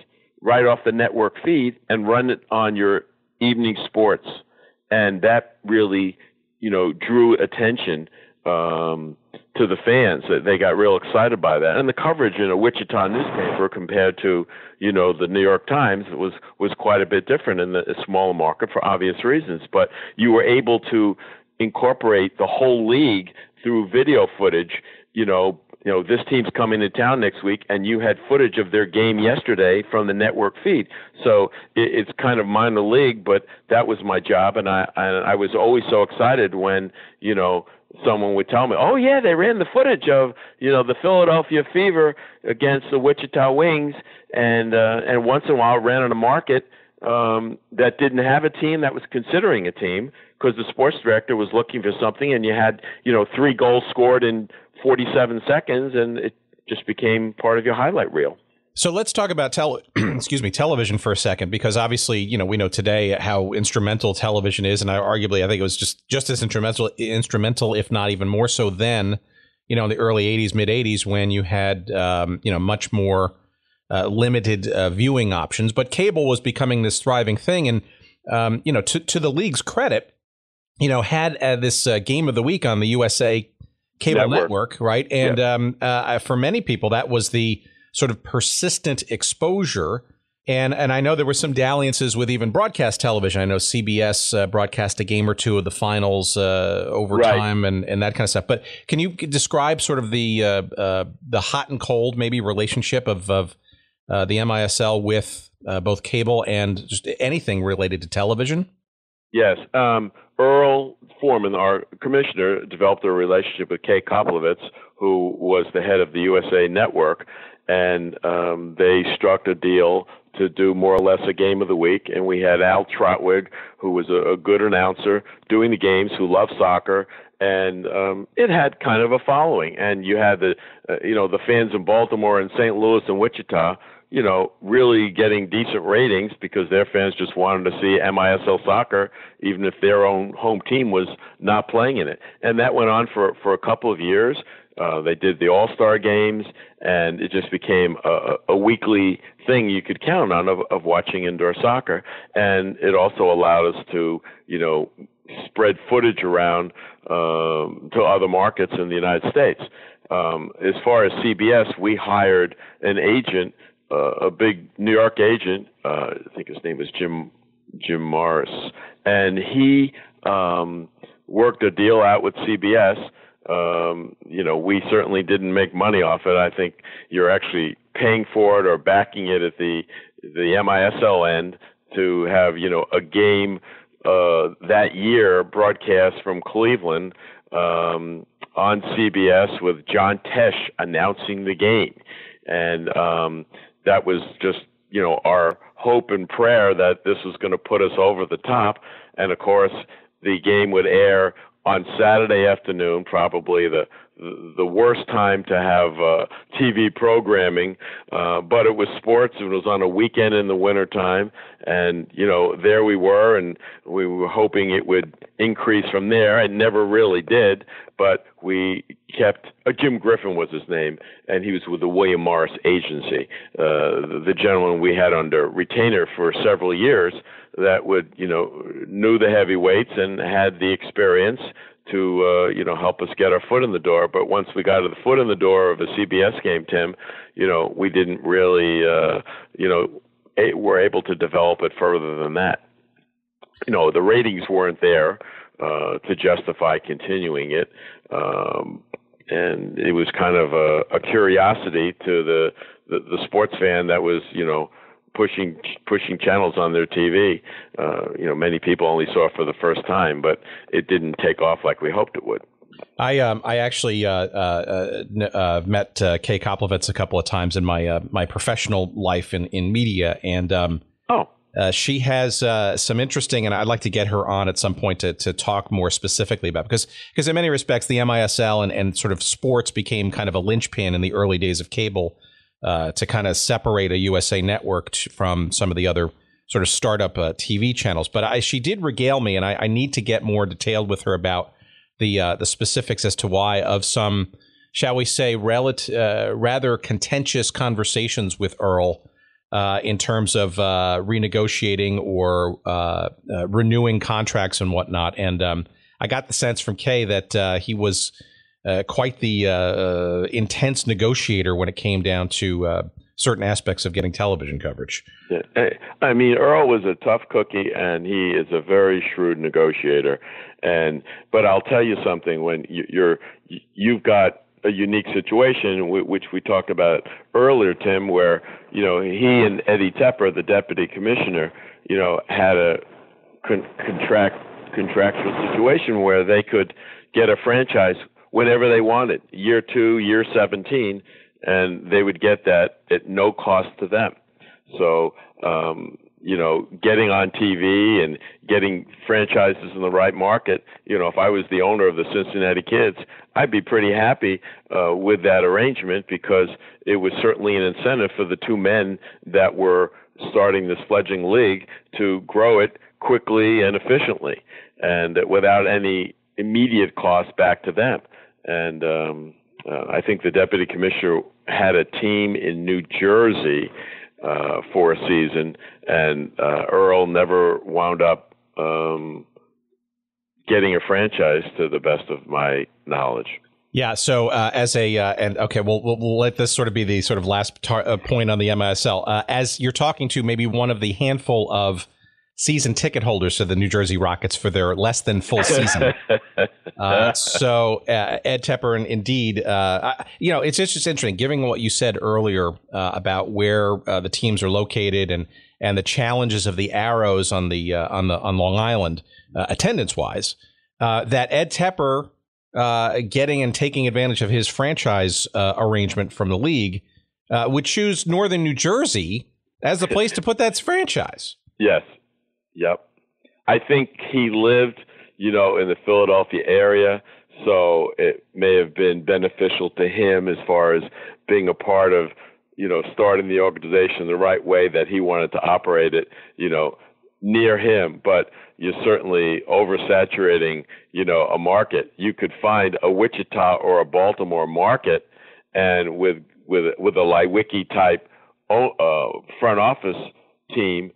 right off the network feed and run it on your evening sports, and that really, you know, drew attention um, to the fans. That they got real excited by that, and the coverage in a Wichita newspaper compared to you know the New York Times was was quite a bit different in the smaller market for obvious reasons. But you were able to incorporate the whole league through video footage. You know, you know this team's coming to town next week, and you had footage of their game yesterday from the network feed. So it, it's kind of minor league, but that was my job, and I and I was always so excited when you know someone would tell me, "Oh yeah, they ran the footage of you know the Philadelphia Fever against the Wichita Wings," and uh, and once in a while ran on a market um, that didn't have a team that was considering a team because the sports director was looking for something, and you had you know three goals scored in 47 seconds, and it just became part of your highlight reel. So let's talk about tele- excuse me television for a second because obviously you know we know today how instrumental television is and I, arguably I think it was just just as instrumental instrumental if not even more so then you know in the early 80s mid 80s when you had um, you know much more uh, limited uh, viewing options but cable was becoming this thriving thing and um, you know to to the league's credit you know had uh, this uh, game of the week on the USA cable network, network right and um, uh, for many people that was the sort of persistent exposure. And and I know there were some dalliances with even broadcast television. I know CBS uh, broadcast a game or two of the finals uh, over right. time and, and that kind of stuff. But can you describe sort of the uh, uh the hot and cold maybe relationship of of uh, the MISL with uh, both cable and just anything related to television? Yes, um, Earl Foreman, our commissioner, developed a relationship with Kay Koplovitz, who was the head of the USA Network, and um, they struck a deal to do more or less a game of the week. And we had Al Trautwig, who was a, a good announcer, doing the games, who loved soccer, and um, it had kind of a following. And you had the, uh, you know, the fans in Baltimore and St. Louis and Wichita, you know, really getting decent ratings because their fans just wanted to see MISL soccer, even if their own home team was not playing in it. And that went on for for a couple of years. Uh, they did the All Star games, and it just became a, a weekly thing you could count on of, of watching indoor soccer. And it also allowed us to, you know, spread footage around um, to other markets in the United States. Um, as far as CBS, we hired an agent, uh, a big New York agent. Uh, I think his name was Jim Jim Morris, and he um, worked a deal out with CBS um, you know, we certainly didn't make money off it. I think you're actually paying for it or backing it at the the MISL end to have you know a game uh, that year broadcast from Cleveland um, on CBS with John Tesh announcing the game, and um, that was just you know our hope and prayer that this was going to put us over the top. And of course, the game would air on Saturday afternoon, probably the the worst time to have uh, TV programming, uh, but it was sports. It was on a weekend in the wintertime, and you know there we were, and we were hoping it would increase from there. It never really did, but we kept. Uh, Jim Griffin was his name, and he was with the William Morris Agency, uh, the, the gentleman we had under retainer for several years that would you know knew the heavyweights and had the experience to uh, you know help us get our foot in the door. But once we got the foot in the door of a CBS game, Tim, you know we didn't really uh, you know a- were able to develop it further than that. You know the ratings weren't there uh, to justify continuing it. Um, and it was kind of a, a curiosity to the, the the sports fan that was, you know, pushing pushing channels on their TV. Uh, you know, many people only saw it for the first time, but it didn't take off like we hoped it would. I um, I actually uh, uh, uh, met uh, Kay Koplovitz a couple of times in my uh, my professional life in, in media, and um, oh, uh, she has uh, some interesting, and I'd like to get her on at some point to, to talk more specifically about because because in many respects the MISL and, and sort of sports became kind of a linchpin in the early days of cable uh, to kind of separate a USA Network t- from some of the other sort of startup uh, TV channels. But I, she did regale me, and I, I, need to get more detailed with her about the uh, the specifics as to why of some, shall we say, relative, uh, rather contentious conversations with Earl. Uh, in terms of uh, renegotiating or renewing contracts and whatnot, and um, I got the sense from Kay that he was uh, quite the uh, uh, intense negotiator when it came down to uh, certain aspects of getting television coverage. Yeah. I mean, Earl was a tough cookie, and he is a very shrewd negotiator. And but I'll tell you something: when you're you've got a unique situation, which we talked about earlier, Tim, where you know he and Eddie Tepper, the deputy commissioner, you know, had a con- contract contractual situation where they could get a franchise whenever they wanted, year two, year 17, and they would get that at no cost to them. So, um, you know, getting on TV and getting franchises in the right market, you know, if I was the owner of the Cincinnati Kids, I'd be pretty happy uh, with that arrangement because it was certainly an incentive for the two men that were starting this fledgling league to grow it quickly and efficiently and without any immediate cost back to them. And um, uh, I think the deputy commissioner had a team in New Jersey uh, for a season, and uh, Earl never wound up um, getting a franchise, to the best of my knowledge. Yeah. So uh, as a uh, and okay, we'll, we'll, we'll let this sort of be the sort of last tar- uh, point on the MISL. Uh, as you're talking to maybe one of the handful of season ticket holders to the New Jersey Rockets for their less than full season. uh, so uh, Ed Tepper, and indeed, uh, you know, it's just, just interesting, given what you said earlier uh, about where uh, the teams are located and and the challenges of the arrows on the uh, on the on Long Island, attendance wise, that Ed Tepper getting and taking advantage of his franchise arrangement from the league would choose Northern New Jersey as the place to put that franchise. Yes, Yep. I think he lived, you know, in the Philadelphia area, so it may have been beneficial to him as far as being a part of, you know, starting the organization the right way that he wanted to operate it, you know, near him. But you're certainly oversaturating, you know, a market. You could find a Wichita or a Baltimore market, and with with with a Leiweke type uh, front office team,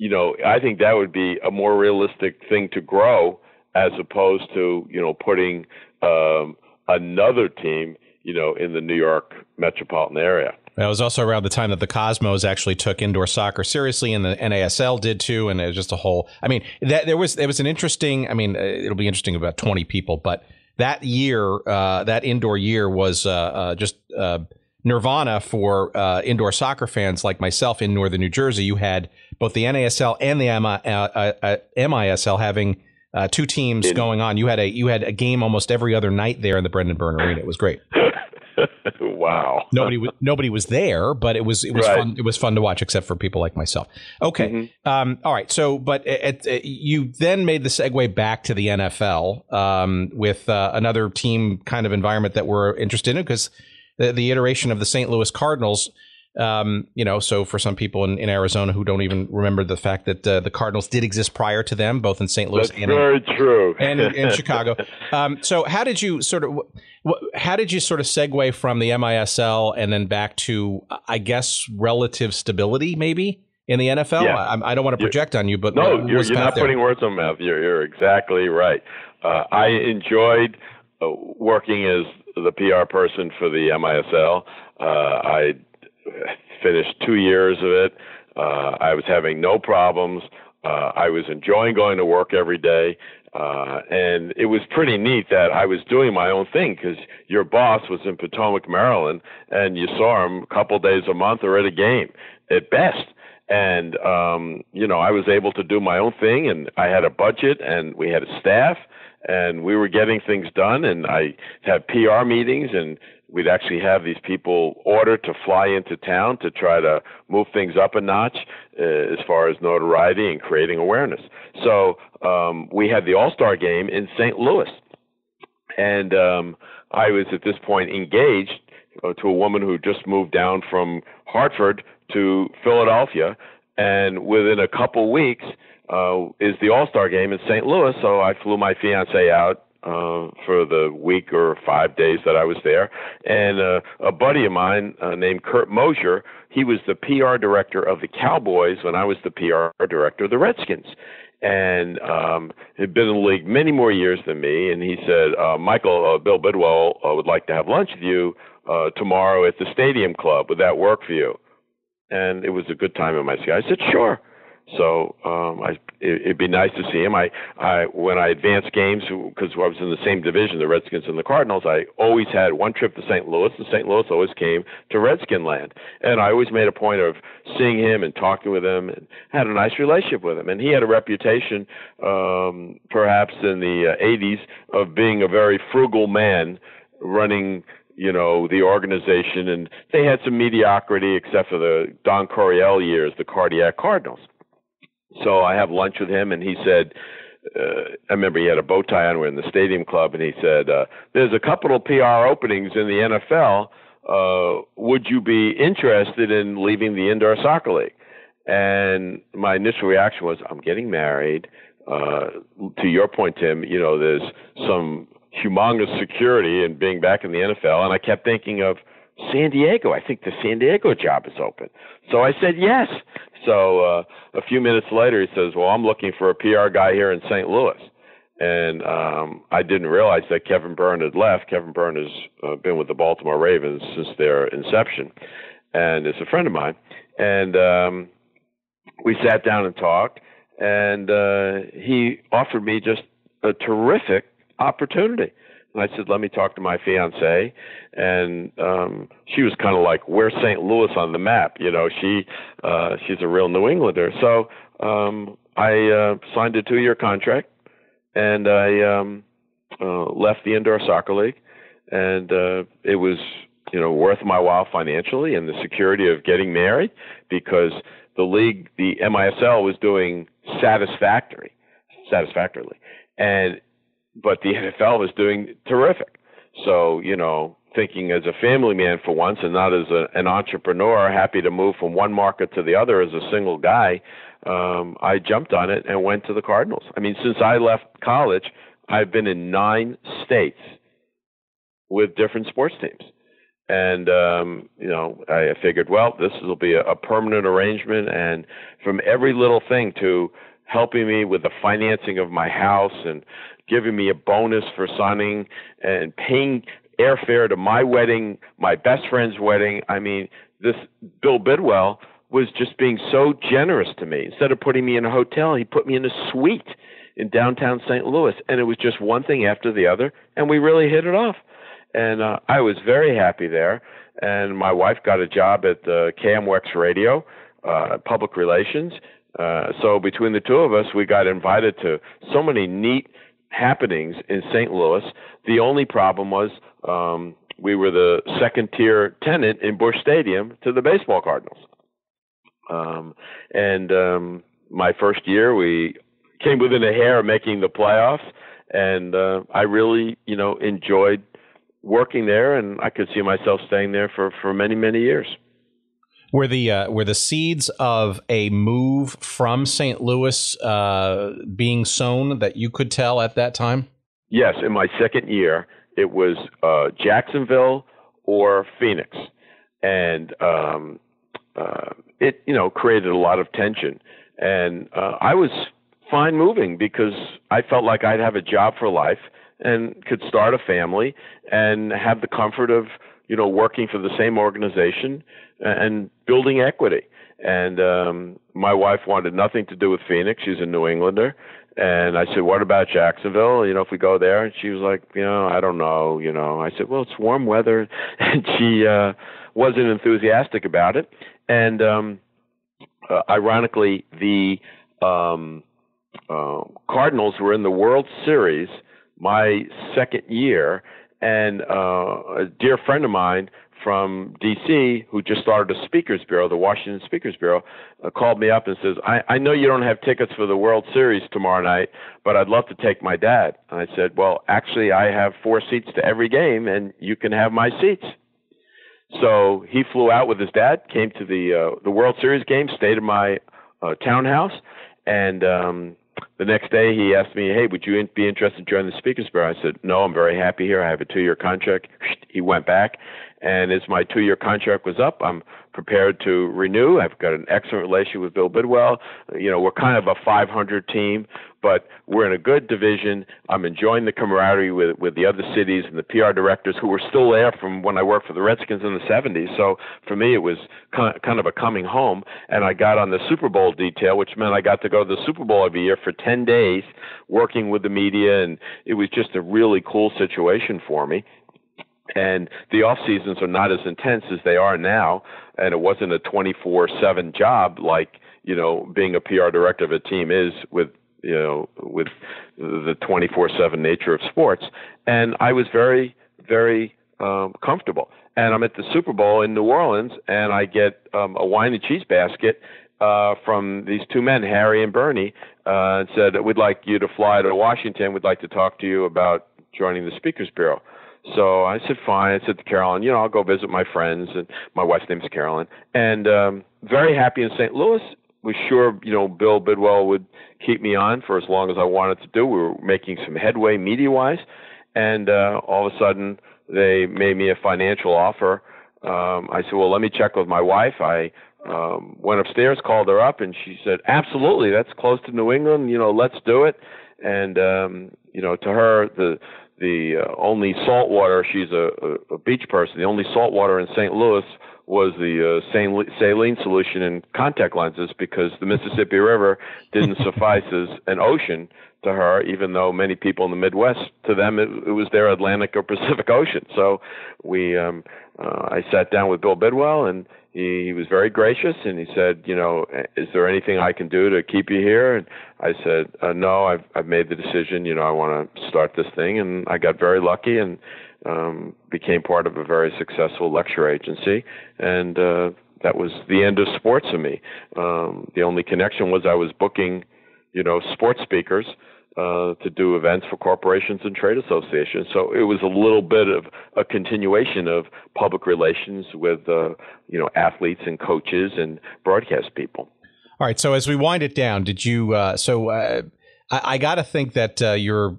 you know, I think that would be a more realistic thing to grow as opposed to, you know, putting um, another team, you know, in the New York metropolitan area. That was also around the time that the Cosmos actually took indoor soccer seriously, and the NASL did too. And it was just a whole. I mean, that there was there was an interesting. I mean, uh, it'll be interesting about twenty people, but that year, uh, that indoor year was uh, uh, just uh, nirvana for uh, indoor soccer fans like myself in northern New Jersey. You had both the NASL and the MISL uh, uh, having uh, two teams going on. You had a you had a game almost every other night there in the Brendan Byrne Arena. It was great. wow. Nobody was nobody was there, but it was it was Right. fun. It was fun to watch, except for people like myself. Okay, Mhm. um, all right. So, but you then made the segue back to the NFL um, with uh, another team kind of environment that we're interested in because the, the iteration of the St. Louis Cardinals. Um, you know, so for some people in, in Arizona who don't even remember the fact that uh, the Cardinals did exist prior to them, both in St. Louis That's and in, very true. and in, Chicago. Um, so how did you sort of how did you sort of segue from the MISL and then back to I guess relative stability maybe in the NFL? Yeah. I, I don't want to You're- project on you, but No, what you're, you're not there? putting words in my mouth. You're, you're exactly right. Uh, I enjoyed uh, working as the PR person for the MISL. Uh, I finished two years of it. Uh, I was having no problems. Uh, I was enjoying going to work every day. Uh, and it was pretty neat that I was doing my own thing because your boss was in Potomac, Maryland, and you saw him a couple days a month or at a game at best and um you know i was able to do my own thing and i had a budget and we had a staff and we were getting things done and i had pr meetings and we'd actually have these people ordered to fly into town to try to move things up a notch uh, as far as notoriety and creating awareness. So um we had the all-star game in st louis. And um i was at this point engaged uh, to a woman who just moved down from hartford to Philadelphia, and within a couple weeks uh, is the All Star game in St. Louis. So I flew my fiance out uh, for the week or five days that I was there, and uh, a buddy of mine uh, named Curt Mosher. He was the PR director of the Cowboys when I was the PR director of the Redskins. And um, had been in the league many more years than me. And he said, uh, Michael, uh, Bill Bidwell uh, would like to have lunch with you uh, tomorrow at the Stadium Club. Would that work for you? and it was a good time in my ski. I said, sure. So um, I, it, it'd be nice to see him. I, I when I advanced games because I was in the same division, the Redskins and the Cardinals. I always had one trip to St. Louis, and St. Louis always came to Redskin land, and I always made a point of seeing him and talking with him, and had a nice relationship with him. And he had a reputation, um, perhaps in the uh, '80s, of being a very frugal man, running you know, the organization, and they had some mediocrity except for the Don Coryell years, the Cardiac Cardinals. So I have lunch with him, and he said, uh, I remember he had a bow tie on. We're in the Stadium Club, and he said, uh, "There's a couple of PR openings in the NFL. Uh, would you be interested in leaving the indoor soccer league?" And my initial reaction was, "I'm getting married." Uh, to your point, Tim, you know, there's some humongous security in being back in the NFL, and I kept thinking of San Diego. I think the San Diego job is open. So I said yes. So uh, a few minutes later, he says, "Well, I'm looking for a PR guy here in St. Louis." And um, I didn't realize that Kevin Byrne had left. Kevin Byrne has uh, been with the Baltimore Ravens since their inception, and is a friend of mine. And um, we sat down and talked, and uh, he offered me just a terrific opportunity. And I said, let me talk to my fiance. And um, she was kind of like, where's St. Louis on the map? You know, she uh, she's a real New Englander. So um, I uh, signed a two-year contract, and I um, uh, left the indoor soccer league, and uh, it was you know worth my while financially and the security of getting married because the league, the MISL, was doing satisfactory, satisfactorily, and but the NFL was doing terrific. So, you know, thinking as a family man for once and not as a, an entrepreneur, happy to move from one market to the other as a single guy, um, I jumped on it and went to the Cardinals. I mean, since I left college, I've been in nine states with different sports teams. And um, you know, I figured, well, this will be a, a permanent arrangement, and from every little thing to helping me with the financing of my house and giving me a bonus for signing and paying airfare to my wedding, my best friend's wedding. I mean, this Bill Bidwell was just being so generous to me. Instead of putting me in a hotel, he put me in a suite in downtown St. Louis, and it was just one thing after the other, and we really hit it off. And uh, I was very happy there. And my wife got a job at uh, KMOX Radio, uh, public relations. Uh, so between the two of us, we got invited to so many neat happenings in St. Louis. The only problem was um, we were the second tier tenant in Busch Stadium to the baseball Cardinals. Um, and um, my first year, we came within a hair of making the playoffs, and uh, I really, you know, enjoyed working there, and I could see myself staying there for for many many years. Were the uh, were the seeds of a move from St. Louis uh, being sown that you could tell at that time? Yes, in my second year, it was uh, Jacksonville or Phoenix, and um, uh, it you know created a lot of tension. And uh, I was fine moving because I felt like I'd have a job for life and could start a family and have the comfort of you know working for the same organization and building equity. And um, my wife wanted nothing to do with Phoenix. She's a New Englander. And I said, "What about Jacksonville? You know, if we go there?" And she was like, "You know, I don't know. You know." I said, "Well, it's warm weather," and she uh, wasn't enthusiastic about it. And um, uh, ironically, the um, uh, Cardinals were in the World Series my second year, and uh, a dear friend of mine from D.C. who just started a speakers bureau, the Washington Speakers Bureau, uh, called me up and says, I, "I know you don't have tickets for the World Series tomorrow night, but I'd love to take my dad." And I said, "Well, actually, I have four seats to every game, and you can have my seats." So he flew out with his dad, came to the uh, the World Series game, stayed in my uh, townhouse, and um, the next day he asked me, "Hey, would you be interested in joining the Speakers Bureau?" I said, "No, I'm very happy here. I have a two-year contract." He went back, and as my two-year contract was up, I'm prepared to renew. I've got an excellent relationship with Bill Bidwell. You know, we're kind of a 500 team, but we're in a good division. I'm enjoying the camaraderie with with the other cities and the PR directors who were still there from when I worked for the Redskins in the 70s. So for me, it was kind of a coming home. And I got on the Super Bowl detail, which meant I got to go to the Super Bowl every year for 10 days, working with the media, and it was just a really cool situation for me and the off seasons are not as intense as they are now and it wasn't a 24/7 job like you know being a PR director of a team is with you know with the 24/7 nature of sports and I was very very um comfortable and I'm at the Super Bowl in New Orleans and I get um a wine and cheese basket uh, from these two men, Harry and Bernie, uh, and said, "We'd like you to fly to Washington. We'd like to talk to you about joining the Speakers Bureau." So I said, fine. I said to Carolyn, you know, I'll go visit my friends, and my wife's name is Carolyn, and um, very happy in St. Louis. Was sure, you know, Bill Bidwell would keep me on for as long as I wanted to do. We were making some headway media-wise, and uh, all of a sudden they made me a financial offer. Um, I said, well, let me check with my wife. I um, went upstairs, called her up, and she said, absolutely, that's close to New England. You know, let's do it. And um, you know, to her, the the uh, only salt water. She's a, a, a beach person. The only salt water in St. Louis was the uh, saline solution in contact lenses because the Mississippi River didn't suffice as an ocean to her, even though many people in the Midwest, to them, it, it was their Atlantic or Pacific Ocean. So we, um, uh, I sat down with Bill Bidwell and he, he was very gracious and he said, you know, is there anything I can do to keep you here? And I said, uh, no, I've I've made the decision. You know, I want to start this thing, and I got very lucky and um, became part of a very successful lecture agency, and uh, that was the end of sports for me. Um, the only connection was I was booking, you know, sports speakers uh, to do events for corporations and trade associations. So it was a little bit of a continuation of public relations with, uh, you know, athletes and coaches and broadcast people. All right. So as we wind it down, did you? Uh, so uh, I, I got to think that uh, you're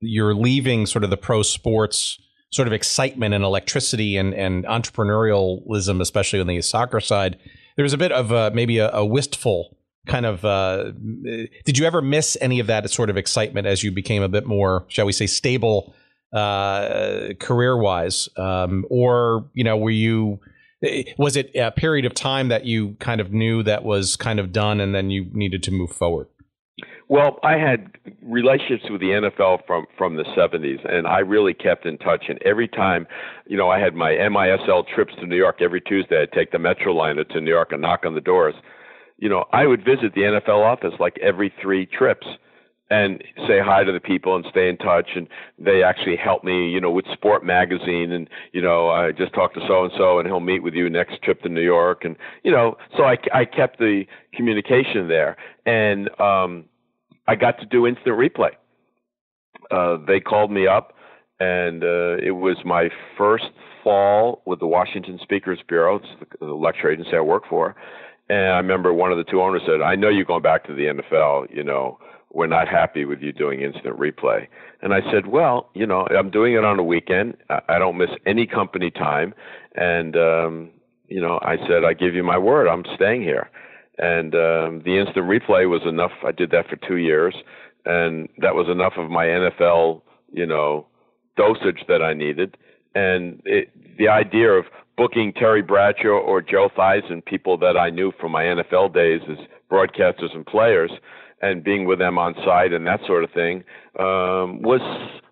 you're leaving sort of the pro sports sort of excitement and electricity and, and entrepreneurialism, especially on the soccer side. There was a bit of maybe a, a wistful kind of uh, did you ever miss any of that sort of excitement as you became a bit more shall we say stable uh, career wise um, or you know were you was it a period of time that you kind of knew that was kind of done and then you needed to move forward well, I had relationships with the NFL from from the 70s, and I really kept in touch. And every time, you know, I had my MISL trips to New York every Tuesday. I'd take the Metroliner to New York and knock on the doors you know, I would visit the NFL office like every three trips, and say hi to the people and stay in touch and they actually help me you know with sport magazine and you know i just talked to so and so and he'll meet with you next trip to new york and you know so i i kept the communication there. And um i got to do instant replay. Uh they called me up and uh it was my first fall with the washington speakers bureau. It's the lecture agency i work for and i remember one of the two owners said i know you're going back to the nfl you know we're not happy with you doing instant replay. And I said, well, you know, I'm doing it on a weekend. I don't miss any company time. And, um, you know, I said, I give you my word, I'm staying here. And um, the instant replay was enough. I did that for two years. And that was enough of my NFL, you know, dosage that I needed. And it, the idea of booking Terry Bradshaw or Joe Theismann, people that I knew from my NFL days as broadcasters and players, and being with them on site and that sort of thing um, was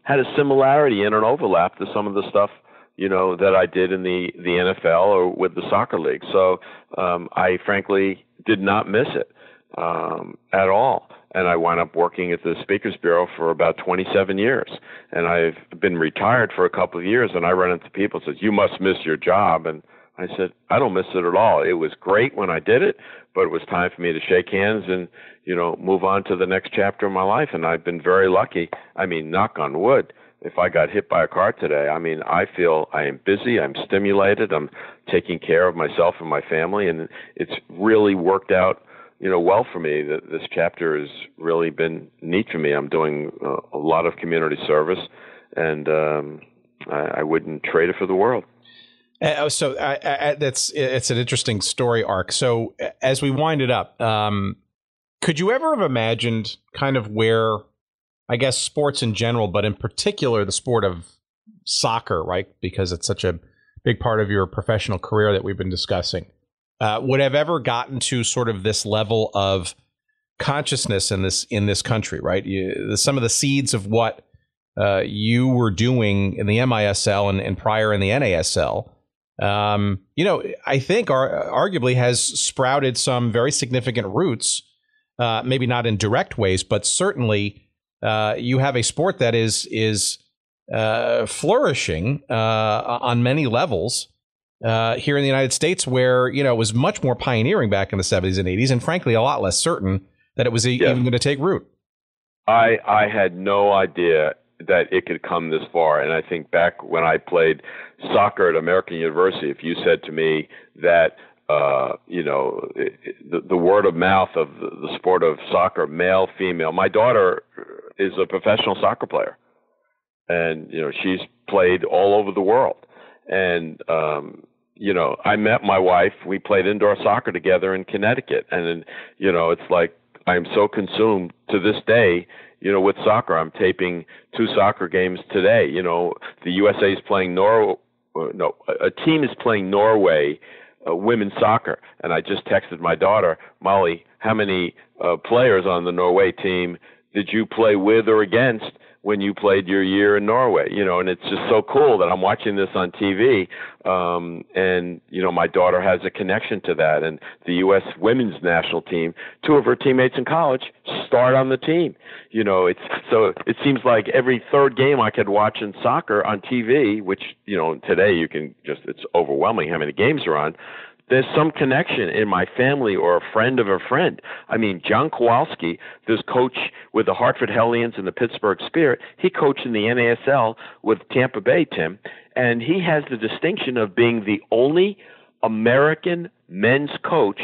had a similarity and an overlap to some of the stuff you know that I did in the the NFL or with the soccer league. So um, I frankly did not miss it um, at all. And I wound up working at the Speakers Bureau for about 27 years. And I've been retired for a couple of years. And I run into people says, "You must miss your job." And I said, I don't miss it at all. It was great when I did it, but it was time for me to shake hands and, you know, move on to the next chapter of my life. And I've been very lucky. I mean, knock on wood. If I got hit by a car today, I mean, I feel I am busy, I'm stimulated, I'm taking care of myself and my family, and it's really worked out, you know, well for me. That this chapter has really been neat for me. I'm doing a, a lot of community service, and um, I, I wouldn't trade it for the world. Uh, so uh, uh, that's it's an interesting story arc. So as we wind it up, um, could you ever have imagined kind of where, I guess, sports in general, but in particular the sport of soccer, right? Because it's such a big part of your professional career that we've been discussing, uh, would have ever gotten to sort of this level of consciousness in this in this country, right? You, some of the seeds of what uh, you were doing in the MISL and, and prior in the NASL um, you know, I think ar- arguably has sprouted some very significant roots. Uh, maybe not in direct ways, but certainly uh, you have a sport that is is uh, flourishing uh, on many levels uh, here in the United States, where you know it was much more pioneering back in the seventies and eighties, and frankly, a lot less certain that it was even going to take root. I I had no idea that it could come this far. And I think back when I played soccer at American University, if you said to me that uh, you know, the, the word of mouth of the, the sport of soccer, male, female. My daughter is a professional soccer player, and you know she's played all over the world. And um, you know, I met my wife. We played indoor soccer together in Connecticut, and you know, it's like I'm so consumed to this day you know, with soccer. I'm taping two soccer games today. You know, the USA is playing Nor. Uh, no, a team is playing Norway uh, women's soccer, and I just texted my daughter Molly, how many uh, players on the Norway team did you play with or against? When you played your year in Norway, you know, and it's just so cool that I'm watching this on TV. Um, and, you know, my daughter has a connection to that. And the U.S. women's national team, two of her teammates in college start on the team. You know, it's so it seems like every third game I could watch in soccer on TV, which, you know, today you can just, it's overwhelming how many games are on there's some connection in my family or a friend of a friend. I mean, John Kowalski, this coach with the Hartford Hellions and the Pittsburgh Spirit, he coached in the NASL with Tampa Bay, Tim, and he has the distinction of being the only American men's coach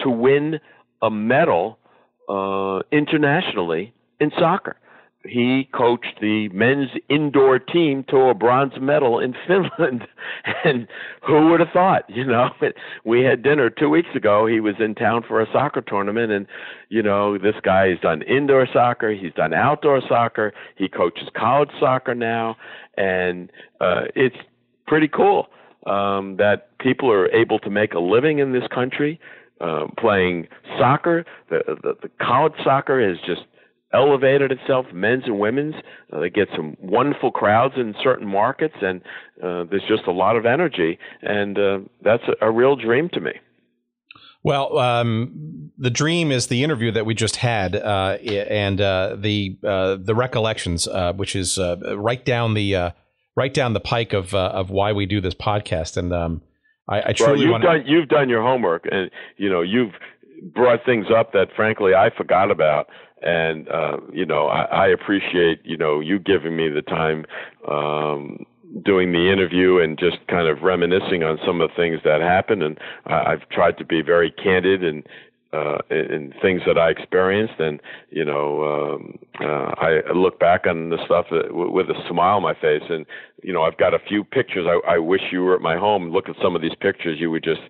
to win a medal uh, internationally in soccer he coached the men's indoor team to a bronze medal in Finland. and who would have thought, you know? We had dinner two weeks ago. He was in town for a soccer tournament. And, you know, this guy has done indoor soccer, he's done outdoor soccer, he coaches college soccer now. And uh, it's pretty cool um, that people are able to make a living in this country. Uh, playing soccer, the, the the college soccer is just elevated itself, men's and women's. Uh, they get some wonderful crowds in certain markets, and uh, there's just a lot of energy, and uh, that's a, a, real dream to me. Well, um, the dream is the interview that we just had, uh, and uh, the uh, the recollections, uh, which is uh, right down the uh, right down the pike of of why we do this podcast. And um, I, I, truly well, you've want done you've done your homework, and you know you've brought things up that frankly I forgot about. And uh, you know I, I, appreciate you know you giving me the time um, doing the interview and just kind of reminiscing on some of the things that happened. And I've tried to be very candid and uh, in things that I experienced, and you know, um, uh, I look back on the stuff that, w- with a smile on my face, and you know, I've got a few pictures. I, I wish you were at my home. Look at some of these pictures. You would just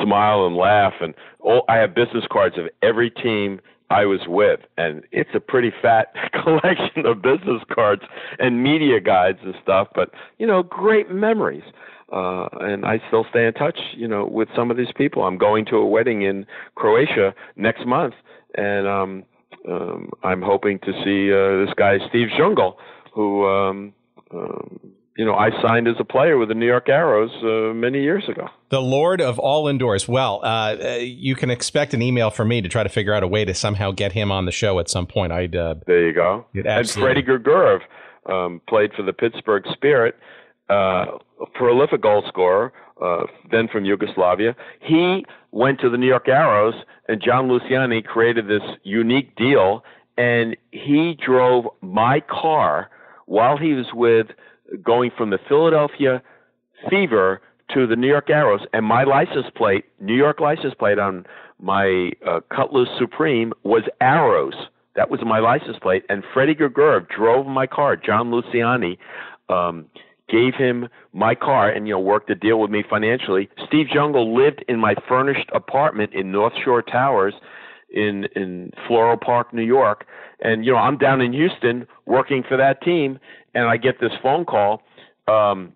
smile and laugh, and all, I have business cards of every team I was with, and it's a pretty fat collection of business cards and media guides and stuff. But you know, great memories. Uh, and I still stay in touch, you know, with some of these people. I'm going to a wedding in Croatia next month, and um, um, I'm hoping to see uh, this guy Steve Zungul, who um, um, you know, I signed as a player with the New York Arrows uh, many years ago. The Lord of all indoors. Well, uh, uh, you can expect an email from me to try to figure out a way to somehow get him on the show at some point. I'd. Uh, there you go. And Freddie Grgurev um, played for the Pittsburgh Spirit, uh, prolific goal scorer, uh, then from Yugoslavia. He went to the New York Arrows, and John Luciani created this unique deal, and he drove my car while he was with going from the Philadelphia Fever to the New York Arrows, and my license plate, New York license plate on my uh, Cutlass Supreme was Arrows. That was my license plate, and Freddie Grgurev drove my car. John Luciani um, gave him my car, and you know worked a deal with me financially. Steve Zungul lived in my furnished apartment in North Shore Towers in in Floral Park, New York. And you know, I'm down in Houston working for that team, and I get this phone call. Um,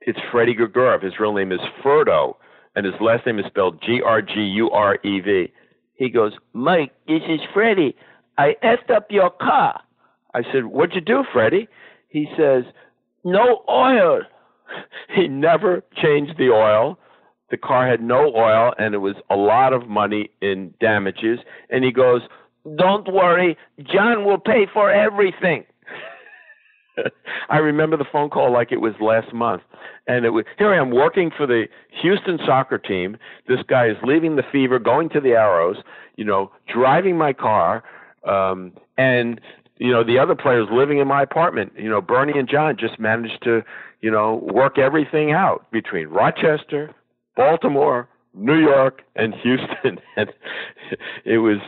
it's Freddie Grgurev. His real name is Ferdo, and his last name is spelled G R G U R E V. He goes, Mike, this is Freddie. I effed up your car. I said, What'd you do, Freddie? He says, No oil. he never changed the oil. The car had no oil, and it was a lot of money in damages. And he goes, Don't worry, John will pay for everything. I remember the phone call like it was last month. And it was here I am working for the Houston soccer team. This guy is leaving the fever, going to the arrows, you know, driving my car, um, and you know, the other players living in my apartment. You know, Bernie and John just managed to, you know, work everything out between Rochester, Baltimore, New York, and Houston. And it was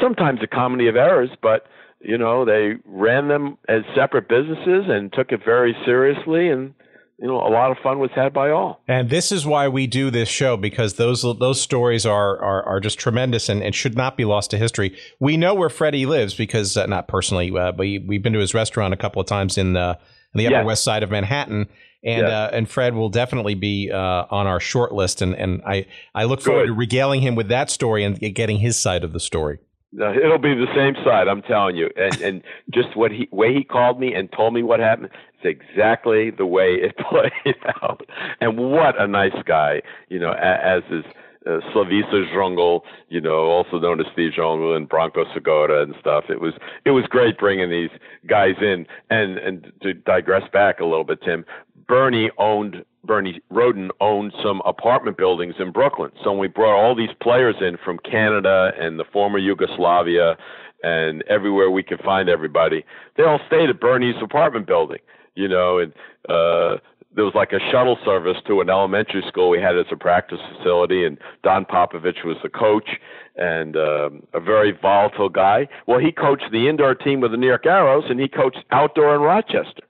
sometimes a comedy of errors, but you know, they ran them as separate businesses and took it very seriously and you know, a lot of fun was had by all. And this is why we do this show because those those stories are are, are just tremendous and, and should not be lost to history. We know where Freddie lives because uh, not personally, uh, but we, we've been to his restaurant a couple of times in the in the Upper yes. West Side of Manhattan, and uh, and Fred will definitely be uh, on our short list, and and I I look forward Good. to regaling him with that story and getting his side of the story. No, it'll be the same side, I'm telling you. And and just what he way he called me and told me what happened, it's exactly the way it played out. And what a nice guy, you know, as is uh, Slavisa Zungul, you know, also known as Steve Zungul and Branko Segota and stuff. It was it was great bringing these guys in. And and to digress back a little bit, Tim, Bernie owned Bernie Rodin owned some apartment buildings in Brooklyn. So we brought all these players in from Canada and the former Yugoslavia and everywhere we could find everybody. They all stayed at Bernie's apartment building, you know, and uh there was like a shuttle service to an elementary school we had as a practice facility and Don Popovic was the coach and um, a very volatile guy. Well, he coached the indoor team with the New York Arrows and he coached outdoor in Rochester.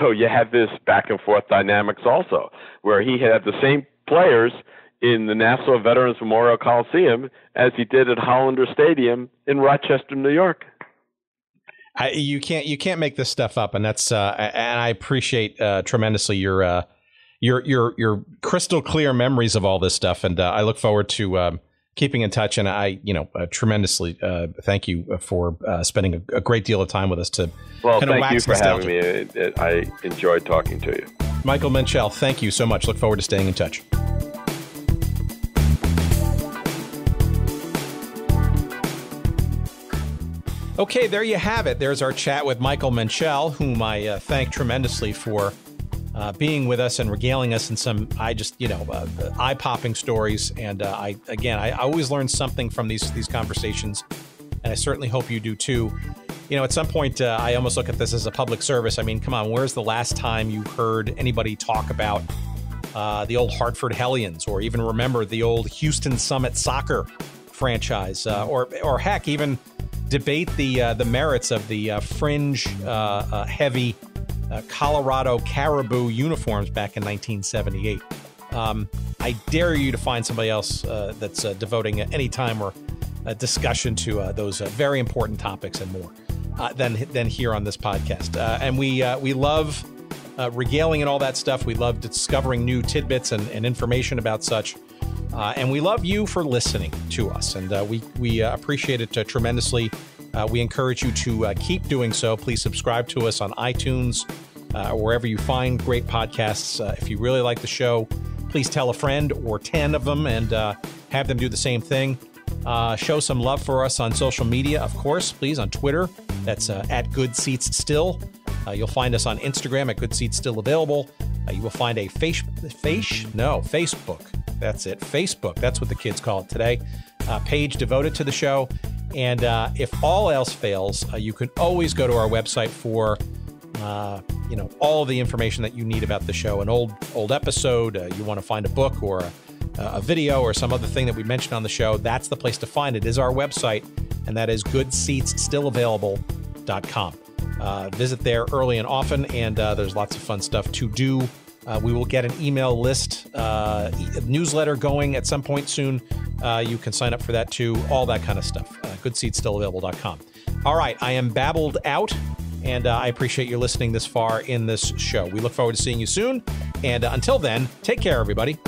So you have this back and forth dynamics also, where he had the same players in the Nassau Veterans Memorial Coliseum as he did at Holleder Stadium in Rochester, New York. I, you can't you can't make this stuff up, and that's uh, and I appreciate uh, tremendously your uh, your your your crystal clear memories of all this stuff, and uh, I look forward to um, keeping in touch. And I, you know, uh, tremendously uh, thank you for uh, spending a, a, great deal of time with us to well, kind of thank you for nostalgia. having me. I enjoyed talking to you. Michael Menchel, thank you so much. Look forward to staying in touch. Okay, there you have it. There's our chat with Michael Menchel, whom I uh, thank tremendously for uh, being with us and regaling us in some, I just, you know, uh, eye popping stories. And uh, I, again, I, I always learn something from these these conversations, and I certainly hope you do too. You know, at some point, uh, I almost look at this as a public service. I mean, come on, where's the last time you heard anybody talk about uh, the old Hartford Hellions, or even remember the old Houston Summit soccer franchise, or or heck, even debate the uh, the merits of the uh, fringe uh, uh heavy uh, Colorado Caribou uniforms back in 1978. Um, I dare you to find somebody else uh, that's devoting any time or discussion to those very important topics and more than than here on this podcast. and we we love regaling and all that stuff. We love discovering new tidbits and, and information about such. Uh, and we love you for listening to us, and uh, we we uh, appreciate it uh, tremendously. Uh, we encourage you to uh, keep doing so. Please subscribe to us on iTunes, uh, wherever you find great podcasts. Uh, if you really like the show, please tell a friend or ten of them, and uh, have them do the same thing. show some love for us on social media, of course. Please on Twitter. That's at Good Seats Still. you'll find us on Instagram at Good Seats Still Available. You will find a face face no Facebook that's it. Facebook. That's what the kids call it today. Uh, page devoted to the show. And uh, if all else fails, uh, you can always go to our website for, uh, you know, all the information that you need about the show. An old old episode. Uh, you want to find a book or a, a, video or some other thing that we mentioned on the show. That's the place to find it. Is our website, and that is goodseatsstillavailable.com. Uh, visit there early and often, and uh, there's lots of fun stuff to do uh, we will get an email list uh, e- newsletter going at some point soon. Uh, you can sign up for that too, all that kind of stuff. Uh. All right, I am babbled out, and uh, I appreciate you listening this far in this show. We look forward to seeing you soon. And until then, take care, everybody.